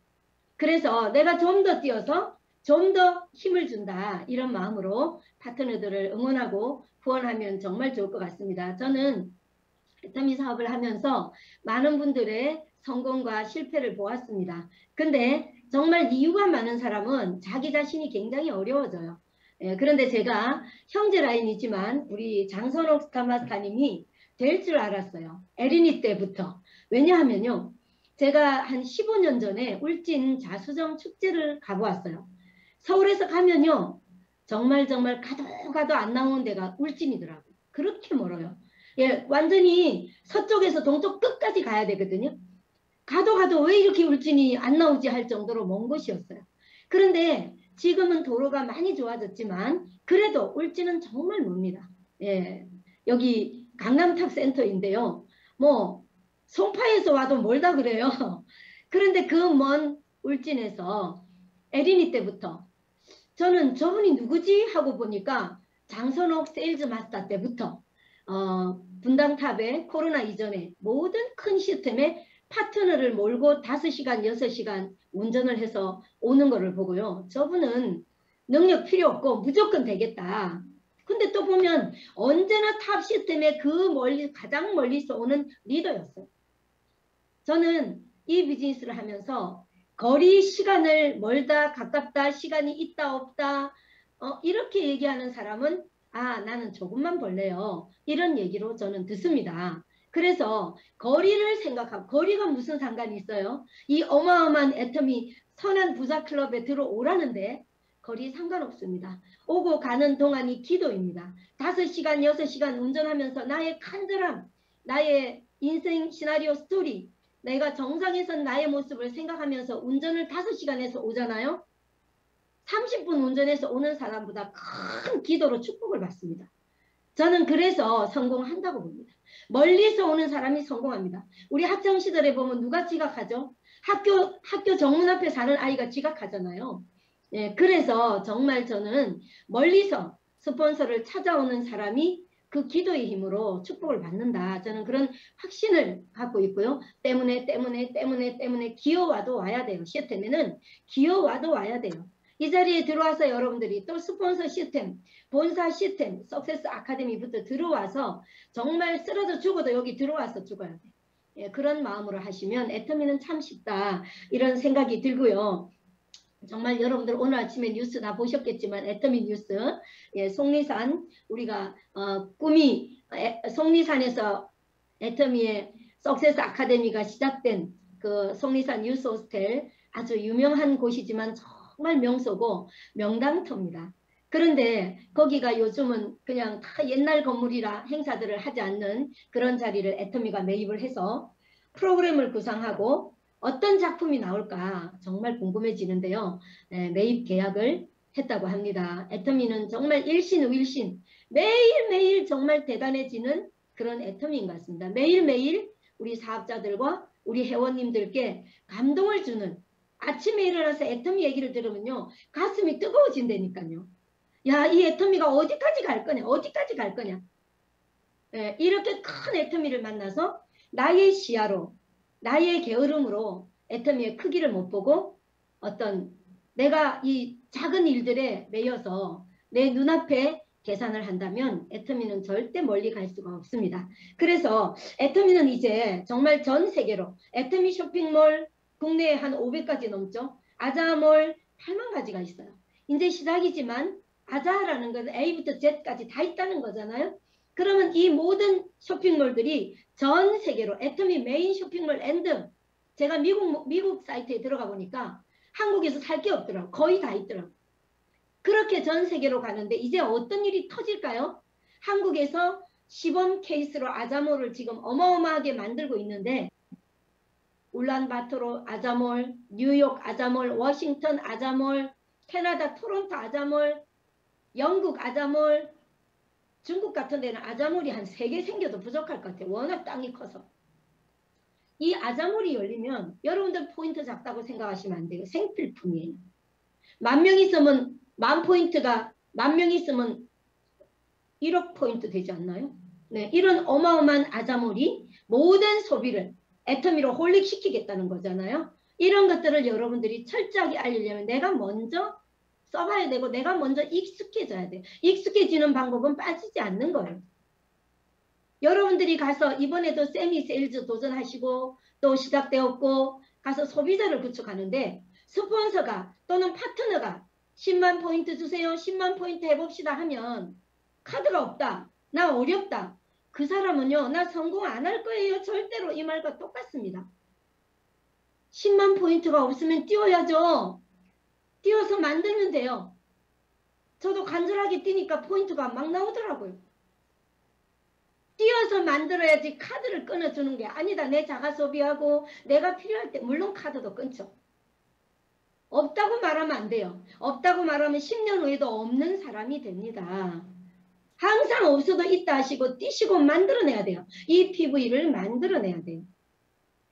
그래서 내가 좀 더 뛰어서 좀 더 힘을 준다 이런 마음으로 파트너들을 응원하고 후원하면 정말 좋을 것 같습니다. 저는 애터미 사업을 하면서 많은 분들의 성공과 실패를 보았습니다. 근데 정말 이유가 많은 사람은 자기 자신이 굉장히 어려워져요. 예, 그런데 제가 형제 라인이지만 우리 장선옥 스타마스타님이 될 줄 알았어요. 에리니 때부터. 왜냐하면요. 제가 한 15년 전에 울진 자수정 축제를 가보았어요. 서울에서 가면요. 정말 정말 가도 가도 안 나오는 데가 울진이더라고요. 그렇게 멀어요. 예, 완전히 서쪽에서 동쪽 끝까지 가야 되거든요. 가도 가도 왜 이렇게 울진이 안 나오지 할 정도로 먼 곳이었어요. 그런데 지금은 도로가 많이 좋아졌지만 그래도 울진은 정말 멉니다. 예, 여기 강남탑 센터인데요. 뭐 송파에서 와도 멀다 그래요. 그런데 그 먼 울진에서 애린이 때부터 저는 저분이 누구지 하고 보니까 장선옥 세일즈 마스터 때부터 어, 분당탑에 코로나 이전에 모든 큰 시스템에 파트너를 몰고 5시간, 6시간 운전을 해서 오는 거를 보고요. 저분은 능력 필요 없고 무조건 되겠다. 근데 또 보면 언제나 탑 시스템에 그 멀리 가장 멀리서 오는 리더였어요. 저는 이 비즈니스를 하면서 거리 시간을 멀다 가깝다 시간이 있다 없다 어, 이렇게 얘기하는 사람은 아 나는 조금만 벌래요 이런 얘기로 저는 듣습니다. 그래서 거리를 생각하고 거리가 무슨 상관이 있어요? 이 어마어마한 애터미 선한 부자 클럽에 들어오라는데 거리 상관없습니다. 오고 가는 동안이 기도입니다. 다섯 시간 여섯 시간 운전하면서 나의 간절함, 나의 인생 시나리오 스토리 내가 정상에선 나의 모습을 생각하면서 운전을 5시간 해서 오잖아요. 30분 운전해서 오는 사람보다 큰 기도로 축복을 받습니다. 저는 그래서 성공한다고 봅니다. 멀리서 오는 사람이 성공합니다. 우리 학창 시절에 보면 누가 지각하죠? 학교 학교 정문 앞에 사는 아이가 지각하잖아요. 예, 그래서 정말 저는 멀리서 스폰서를 찾아오는 사람이 그 기도의 힘으로 축복을 받는다. 저는 그런 확신을 갖고 있고요. 때문에 때문에 때문에 때문에 기어와도 와야 돼요. 시스템에는 기어와도 와야 돼요. 이 자리에 들어와서 여러분들이 또 스폰서 시스템, 본사 시스템, 석세스 아카데미부터 들어와서 정말 쓰러져 죽어도 여기 들어와서 죽어야 돼. 예, 그런 마음으로 하시면 애터미는 참 쉽다. 이런 생각이 들고요. 정말 여러분들 오늘 아침에 뉴스 다 보셨겠지만 애터미 뉴스 예, 속리산 우리가 어, 꿈이 에, 속리산에서 애터미의 석세스 아카데미가 시작된 그 속리산 뉴스 호스텔 아주 유명한 곳이지만 정말 명소고 명당터입니다. 그런데 거기가 요즘은 그냥 다 옛날 건물이라 행사들을 하지 않는 그런 자리를 애터미가 매입을 해서 프로그램을 구상하고 어떤 작품이 나올까 정말 궁금해지는데요. 네, 매입 계약을 했다고 합니다. 애터미는 정말 일신의일신 매일매일 정말 대단해지는 그런 애터미인 것 같습니다. 매일매일 우리 사업자들과 우리 회원님들께 감동을 주는 아침에 일어나서 애터미 얘기를 들으면요. 가슴이 뜨거워진다니까요. 야, 이 애터미가 어디까지 갈 거냐? 어디까지 갈 거냐? 예, 이렇게 큰 애터미를 만나서 나의 시야로 나의 게으름으로 애터미의 크기를 못 보고 어떤 내가 이 작은 일들에 매여서 내 눈앞에 계산을 한다면 애터미는 절대 멀리 갈 수가 없습니다. 그래서 애터미는 이제 정말 전 세계로 애터미 쇼핑몰 국내에 한 500가지 넘죠. 아자몰 8만 가지가 있어요. 이제 시작이지만 아자라는 건 A부터 Z까지 다 있다는 거잖아요. 그러면 이 모든 쇼핑몰들이 전 세계로 애터미 메인 쇼핑몰 and 제가 미국 미국 사이트에 들어가 보니까 한국에서 살 게 없더라고 거의 다 있더라고 그렇게 전 세계로 가는데 이제 어떤 일이 터질까요? 한국에서 시범 케이스로 아자몰을 지금 어마어마하게 만들고 있는데 울란바토르 아자몰, 뉴욕 아자몰, 워싱턴 아자몰, 캐나다 토론토 아자몰, 영국 아자몰, 중국 같은 데는 아자몰이 한 세 개 생겨도 부족할 것 같아요. 워낙 땅이 커서. 이 아자몰이 열리면 여러분들 포인트 작다고 생각하시면 안 돼요. 생필품이에요. 만 명 있으면 만 포인트가 만 명 있으면 1억 포인트 되지 않나요? 네, 이런 어마어마한 아자몰이 모든 소비를 애터미로 holic시키겠다는 거잖아요. 이런 것들을 여러분들이 철저하게 알리려면 내가 먼저 써봐야 되고 내가 먼저 익숙해져야 돼요. 익숙해지는 방법은 빠지지 않는 거예요. 여러분들이 가서 이번에도 세미 세일즈 도전하시고 또 시작되었고 가서 소비자를 구축하는데 스폰서가 또는 파트너가 10만 포인트 주세요. 10만 포인트 해봅시다 하면 카드가 없다. 나 어렵다. 그 사람은요. 나 성공 안 할 거예요. 절대로 이 말과 똑같습니다. 10만 포인트가 없으면 뛰어야죠. 뛰어서 만들면 돼요. 저도 간절하게 뛰니까 포인트가 막 나오더라고요. 뛰어서 만들어야지 카드를 끊어주는 게 아니다. 내 자가 소비하고 내가 필요할 때 물론 카드도 끊죠. 없다고 말하면 안 돼요. 없다고 말하면 10년 후에도 없는 사람이 됩니다. 항상 없어도 있다 하시고 뛰시고 만들어내야 돼요. 이 PV를 만들어내야 돼요.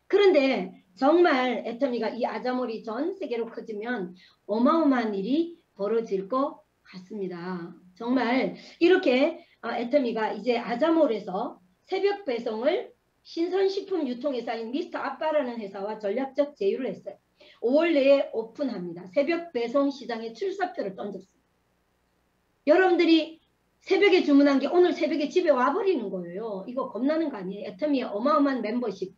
그런데 정말 애터미가 이 아자몰이 전 세계로 커지면 어마어마한 일이 벌어질 것 같습니다. 정말 이렇게 어, 애터미가 이제 아자몰에서 새벽 배송을 신선식품 유통회사인 미스터 아빠라는 회사와 전략적 제휴를 했어요. 5월 내에 오픈합니다. 새벽 배송 시장에 출사표를 던졌어요. 여러분들이 새벽에 주문한 게 오늘 새벽에 집에 와버리는 거예요. 이거 겁나는 거 아니에요? 애터미의 어마어마한 멤버십.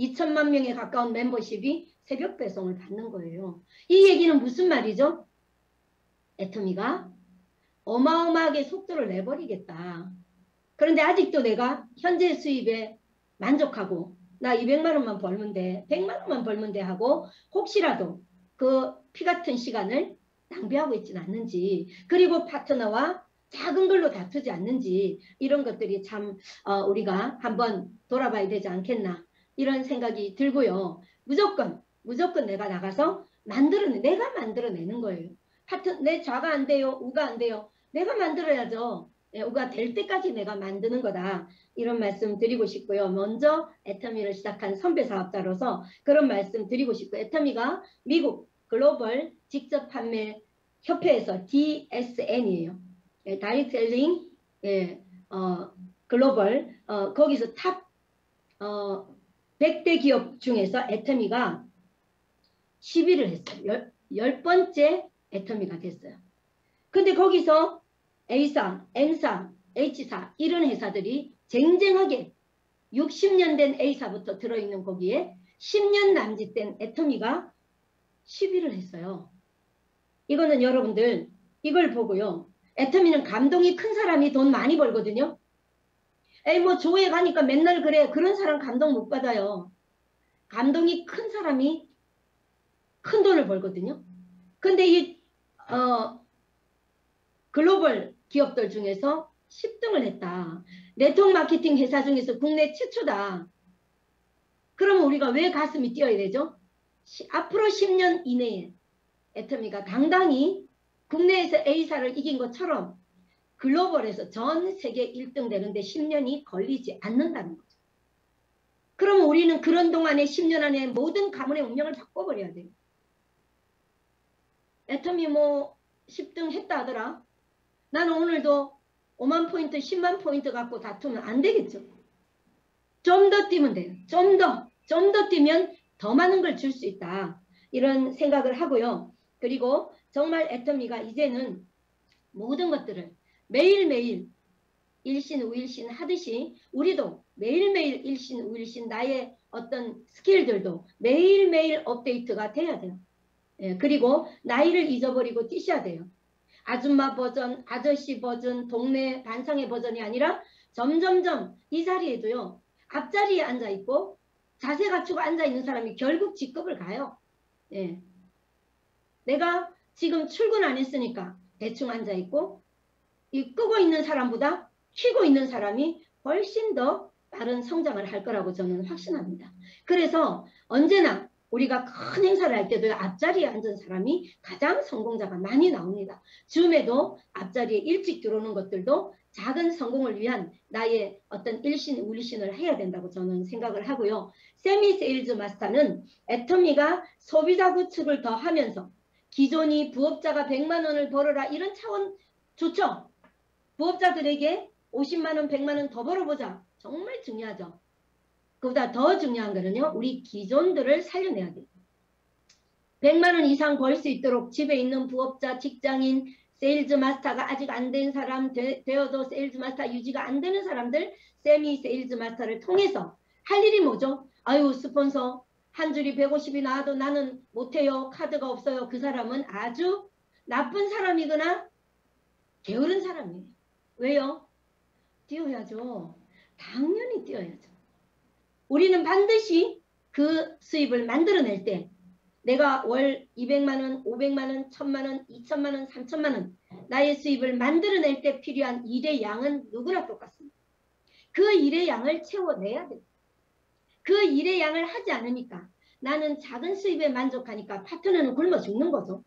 2천만 명에 가까운 멤버십이 새벽 배송을 받는 거예요. 이 얘기는 무슨 말이죠? 애터미가 어마어마하게 속도를 내버리겠다. 그런데 아직도 내가 현재 수입에 만족하고 나 200만 원만 벌면 돼. 100만 원만 벌면 돼 하고 혹시라도 그 피 같은 시간을 낭비하고 있지는 않는지 그리고 파트너와 작은 걸로 다투지 않는지 이런 것들이 참 어, 우리가 한번 돌아봐야 되지 않겠나 이런 생각이 들고요. 무조건 무조건 내가 나가서 만들어내 내가 만들어내는 거예요. 하여튼 내 좌가 안 돼요, 우가 안 돼요. 내가 만들어야죠. 예, 우가 될 때까지 내가 만드는 거다. 이런 말씀 드리고 싶고요. 먼저 애터미를 시작한 선배 사업자로서 그런 말씀 드리고 싶고 애터미가 미국 글로벌 직접 판매 협회에서 DSN이에요. 예, direct selling 예, 어, 글로벌 어, 거기서 top 어, 100대 기업 중에서 애터미가 10위를 했어요. 열, 열 번째 애터미가 됐어요. 근데 거기서 A사, N사, H사 이런 회사들이 쟁쟁하게 60년 된 A사부터 들어있는 거기에 10년 남짓 된 애터미가 10위를 했어요. 이거는 여러분들 이걸 보고요. 애터미는 감동이 큰 사람이 돈 많이 벌거든요. 에이 뭐 조회 가니까 맨날 그래. 그런 사람 감동 못 받아요. 감동이 큰 사람이 큰 돈을 벌거든요. 근데 이 어, 글로벌 기업들 중에서 10등을 했다. 네트워크 마케팅 회사 중에서 국내 최초다. 그러면 우리가 왜 가슴이 뛰어야 되죠? 시- 앞으로 10년 이내에 애터미가 당당히 국내에서 A사를 이긴 것처럼 글로벌에서 전 세계 1등 되는데 10년이 걸리지 않는다는 거죠. 그러면 우리는 그런 동안에 10년 안에 모든 가문의 운명을 바꿔버려야 돼요. 애터미 뭐 10등 했다 하더라. 나는 오늘도 5만 포인트, 10만 포인트 갖고 다투면 안 되겠죠. 좀 더 뛰면 돼요. 좀 더, 좀 더 뛰면 더 많은 걸 줄 수 있다. 이런 생각을 하고요. 그리고 정말 애터미가 이제는 모든 것들을 매일매일 일신 우일신 하듯이 우리도 매일매일 일신 우일신 나의 어떤 스킬들도 매일매일 업데이트가 돼야 돼요. 예, 그리고 나이를 잊어버리고 뛰셔야 돼요. 아줌마 버전, 아저씨 버전, 동네 반상회 버전이 아니라 점점점 이 자리에도요. 앞자리에 앉아 있고 자세 갖추고 앉아 있는 사람이 결국 직급을 가요. 예. 내가 지금 출근 안 했으니까 대충 앉아 있고 이 끄고 있는 사람보다 켜고 있는 사람이 훨씬 더 빠른 성장을 할 거라고 저는 확신합니다. 그래서 언제나 우리가 큰 행사를 할 때도 앞자리에 앉은 사람이 가장 성공자가 많이 나옵니다. 줌에도 앞자리에 일찍 들어오는 것들도 작은 성공을 위한 나의 어떤 일신우일신을 해야 된다고 저는 생각을 하고요. 세미 세일즈 마스터는 애터미가 소비자 구축을 더 하면서 기존에 부업자가 100만 원을 벌어라 이런 차원 좋죠. 부업자들에게 50만 원, 100만 원 더 벌어보자. 정말 중요하죠. 그보다 더 중요한 거는요. 우리 기존들을 살려내야 돼요. 100만 원 이상 벌 수 있도록 집에 있는 부업자, 직장인, 세일즈 마스터가 아직 안 된 사람, 되, 되어도 세일즈 마스터 유지가 안 되는 사람들, 세미 세일즈 마스터를 통해서 할 일이 뭐죠? 아유, 스폰서 한 줄이 150이 나와도 나는 못해요. 카드가 없어요. 그 사람은 아주 나쁜 사람이거나 게으른 사람이에요. 왜요? 뛰어야죠. 당연히 뛰어야죠. 우리는 반드시 그 수입을 만들어낼 때 내가 월 200만 원, 500만 원, 1000만 원, 2000만 원, 3000만 원 나의 수입을 만들어낼 때 필요한 일의 양은 누구나 똑같습니다. 그 일의 양을 채워내야 돼요. 그 일의 양을 하지 않으니까 나는 작은 수입에 만족하니까 파트너는 굶어 죽는 거죠.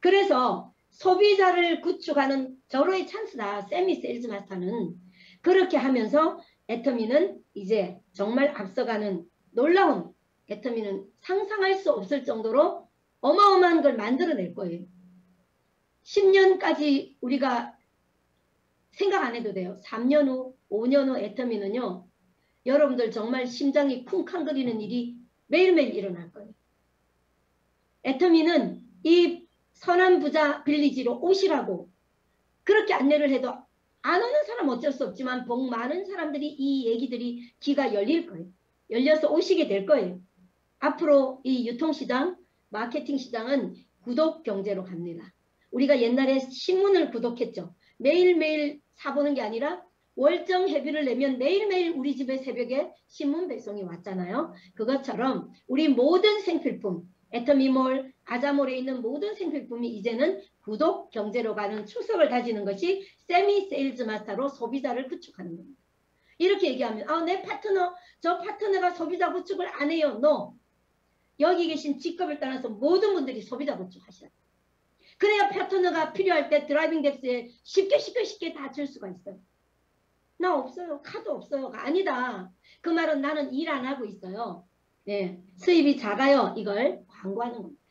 그래서 소비자를 구축하는 절호의 찬스다. 세미 세일즈 마스터는 그렇게 하면서 애터미는 이제 정말 앞서가는 놀라운 애터미는 상상할 수 없을 정도로 어마어마한 걸 만들어낼 거예요. 10년까지 우리가 생각 안 해도 돼요. 3년 후, 5년 후 애터미는요. 여러분들 정말 심장이 쿵쾅거리는 일이 매일매일 일어날 거예요. 애터미는 이 선한 부자 빌리지로 오시라고 그렇게 안내를 해도 안 오는 사람 어쩔 수 없지만 복 많은 사람들이 이 얘기들이 귀가 열릴 거예요. 열려서 오시게 될 거예요. 앞으로 이 유통시장, 마케팅 시장은 구독 경제로 갑니다. 우리가 옛날에 신문을 구독했죠. 매일매일 사보는 게 아니라 월정 회비를 내면 매일매일 우리 집에 새벽에 신문 배송이 왔잖아요. 그것처럼 우리 모든 생필품, 애터미몰, 아자몰에 있는 모든 생필품이 이제는 구독 경제로 가는 초석을 다지는 것이 세미 세일즈 마스터로 소비자를 구축하는 겁니다. 이렇게 얘기하면 아, 내 파트너 저 파트너가 소비자 구축을 안 해요. No. 여기 계신 직급을 떠나서 모든 분들이 소비자 구축 하셔야 돼요. 그래야 파트너가 필요할 때 드라이빙 덱스에 쉽게 쉽게 쉽게 다 줄 수가 있어요. 나 없어요. 카드 없어요가 아니다. 그 말은 나는 일 안 하고 있어요. 네, 수입이 작아요. 이걸 광고하는 겁니다.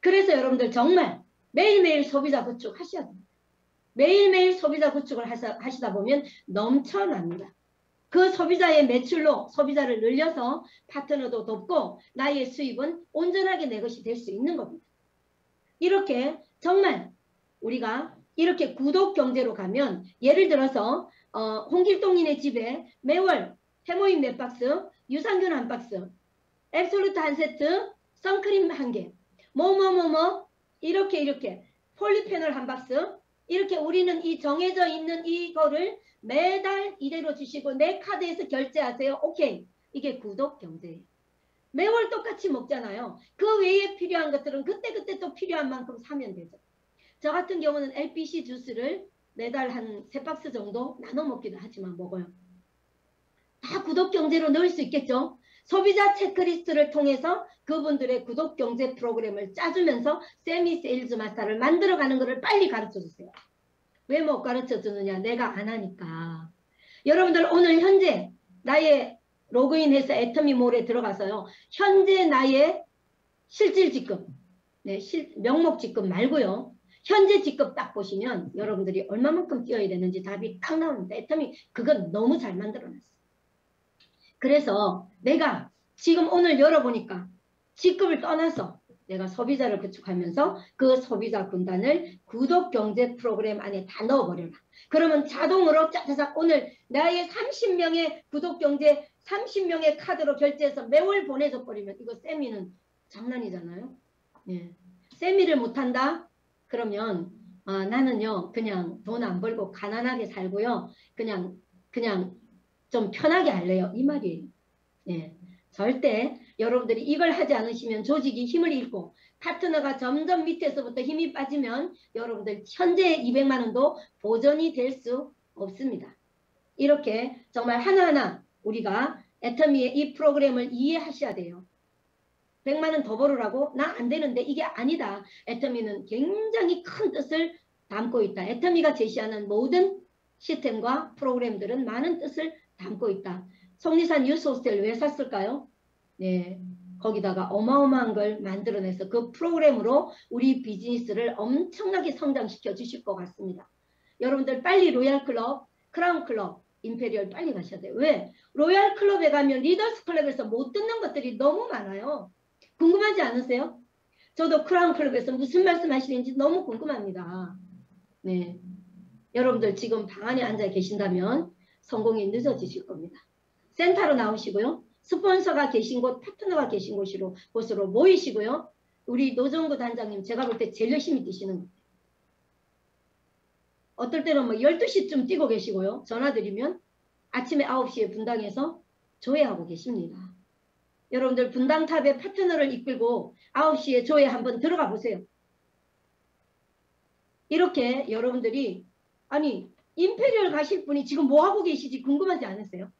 그래서 여러분들 정말 매일매일 소비자 구축 하셔야 됩니다. 매일매일 소비자 구축을 하사, 하시다 보면 넘쳐납니다. 그 소비자의 매출로 소비자를 늘려서 파트너도 돕고 나의 수입은 온전하게 내 것이 될 수 있는 겁니다. 이렇게 정말 우리가 이렇게 구독 경제로 가면 예를 들어서 어, 홍길동님의 집에 매월 해모임 몇 박스, 유산균 한 박스, 앱솔루트 한 세트, 선크림 한 개, 뭐뭐뭐뭐 이렇게 이렇게 폴리페놀 한 박스 이렇게 우리는 이 정해져 있는 이거를 매달 이대로 주시고 내 카드에서 결제하세요. 오케이. 이게 구독 경제예요. 매월 똑같이 먹잖아요. 그 외에 필요한 것들은 그때그때 또 필요한 만큼 사면 되죠. 저 같은 경우는 LPC 주스를 매달 한 세 박스 정도 나눠 먹기도 하지만 먹어요. 다 구독 경제로 넣을 수 있겠죠. 소비자 체크리스트를 통해서 그분들의 구독 경제 프로그램을 짜주면서 세미 세일즈 마스터를 만들어가는 것을 빨리 가르쳐 주세요. 왜 못 가르쳐 주느냐? 내가 안 하니까. 여러분들 오늘 현재 나의 로그인해서 애터미몰에 들어가서요. 현재 나의 실질 직급, 네, 실, 명목 직급 말고요. 현재 직급 딱 보시면 여러분들이 얼마만큼 뛰어야 되는지 답이 딱 나옵니다. 애터미 그건 너무 잘 만들어놨어요. 그래서 내가 지금 오늘 열어보니까 직급을 떠나서 내가 소비자를 구축하면서 그 소비자 군단을 구독 경제 프로그램 안에 다 넣어버려라. 그러면 자동으로 짜자작 오늘 나의 30명의 구독 경제 30명의 카드로 결제해서 매월 보내줘 버리면 이거 세미는 장난이잖아요. 예. 세미를 못한다? 그러면 아, 나는요 그냥 돈 안 벌고 가난하게 살고요. 그냥 그냥 좀 편하게 할래요. 이 말이에요. 예. 절대 여러분들이 이걸 하지 않으시면 조직이 힘을 잃고 파트너가 점점 밑에서부터 힘이 빠지면 여러분들 현재 200만 원도 보전이 될 수 없습니다. 이렇게 정말 하나하나 우리가 애터미의 이 프로그램을 이해하셔야 돼요. 100만 원 더 벌으라고? 나 안 되는데 이게 아니다. 애터미는 굉장히 큰 뜻을 담고 있다. 애터미가 제시하는 모든 시스템과 프로그램들은 많은 뜻을 담고 있다. 속리산 유스 호스텔 왜 샀을까요? 네. 거기다가 어마어마한 걸 만들어내서 그 프로그램으로 우리 비즈니스를 엄청나게 성장시켜 주실 것 같습니다. 여러분들 빨리 로얄 클럽, 크라운 클럽, 임페리얼 빨리 가셔야 돼요. 왜? 로얄 클럽에 가면 리더스 클럽에서 못 듣는 것들이 너무 많아요. 궁금하지 않으세요? 저도 크라운 클럽에서 무슨 말씀 하시는지 너무 궁금합니다. 네. 여러분들 지금 방 안에 앉아 계신다면 성공이 늦어지실 겁니다. 센터로 나오시고요. 스폰서가 계신 곳, 파트너가 계신 곳으로, 곳으로 모이시고요. 우리 노정구 단장님 제가 볼 때 제일 열심히 뛰시는 것 같아요. 어떨 때는 뭐 12시쯤 뛰고 계시고요. 전화 드리면 아침에 9시에 분당에서 조회하고 계십니다. 여러분들 분당탑의 파트너를 이끌고 9시에 조회 한번 들어가 보세요. 이렇게 여러분들이 아니 임페리얼 가실 분이 지금 뭐 하고 계시지 궁금하지 않으세요?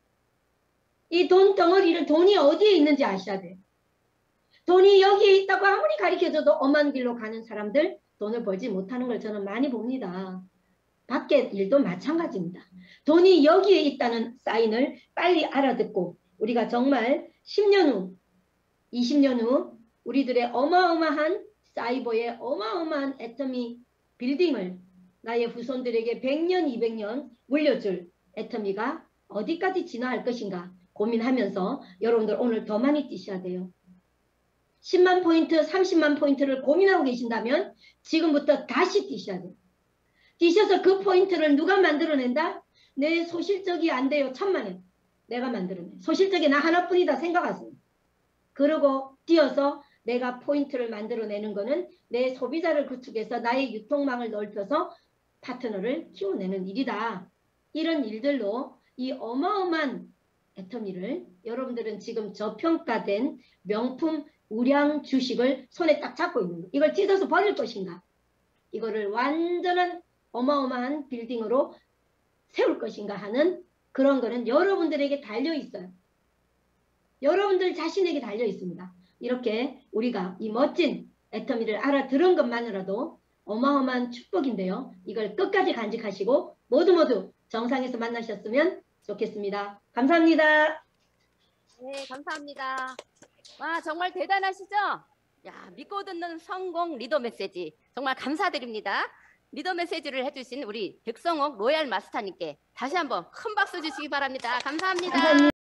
이 돈 덩어리를 돈이 어디에 있는지 아셔야 돼요. 돈이 여기에 있다고 아무리 가르쳐줘도 엄한 길로 가는 사람들 돈을 벌지 못하는 걸 저는 많이 봅니다. 밖에 일도 마찬가지입니다. 돈이 여기에 있다는 사인을 빨리 알아듣고 우리가 정말 10년 후, 20년 후 우리들의 어마어마한 사이버의 어마어마한 애터미 빌딩을 나의 후손들에게 100년, 200년 물려줄 애터미가 어디까지 진화할 것인가 고민하면서 여러분들 오늘 더 많이 뛰셔야 돼요. 10만 포인트, 30만 포인트를 고민하고 계신다면 지금부터 다시 뛰셔야 돼요. 뛰셔서 그 포인트를 누가 만들어낸다? 내 소실적이 안 돼요. 천만에. 내가 만들어내. 소실적이 나 하나뿐이다 생각하세요. 그러고 뛰어서 내가 포인트를 만들어내는 거는 내 소비자를 구축해서 나의 유통망을 넓혀서 파트너를 키워내는 일이다. 이런 일들로 이 어마어마한 애터미를 여러분들은 지금 저평가된 명품 우량 주식을 손에 딱 잡고 있는 거. 이걸 찢어서 버릴 것인가? 이거를 완전한 어마어마한 빌딩으로 세울 것인가 하는 그런 거는 여러분들에게 달려 있어요. 여러분들 자신에게 달려 있습니다. 이렇게 우리가 이 멋진 애터미를 알아들은 것만으로도 어마어마한 축복인데요. 이걸 끝까지 간직하시고 모두 모두 정상에서 만나셨으면 좋겠습니다. 감사합니다. 네, 감사합니다. 와, 정말 대단하시죠? 야, 믿고 듣는 성공 리더 메시지. 정말 감사드립니다. 리더 메시지를 해주신 우리 백성옥 로얄 마스터님께 다시 한번 큰 박수 주시기 바랍니다. 감사합니다. 감사합니다.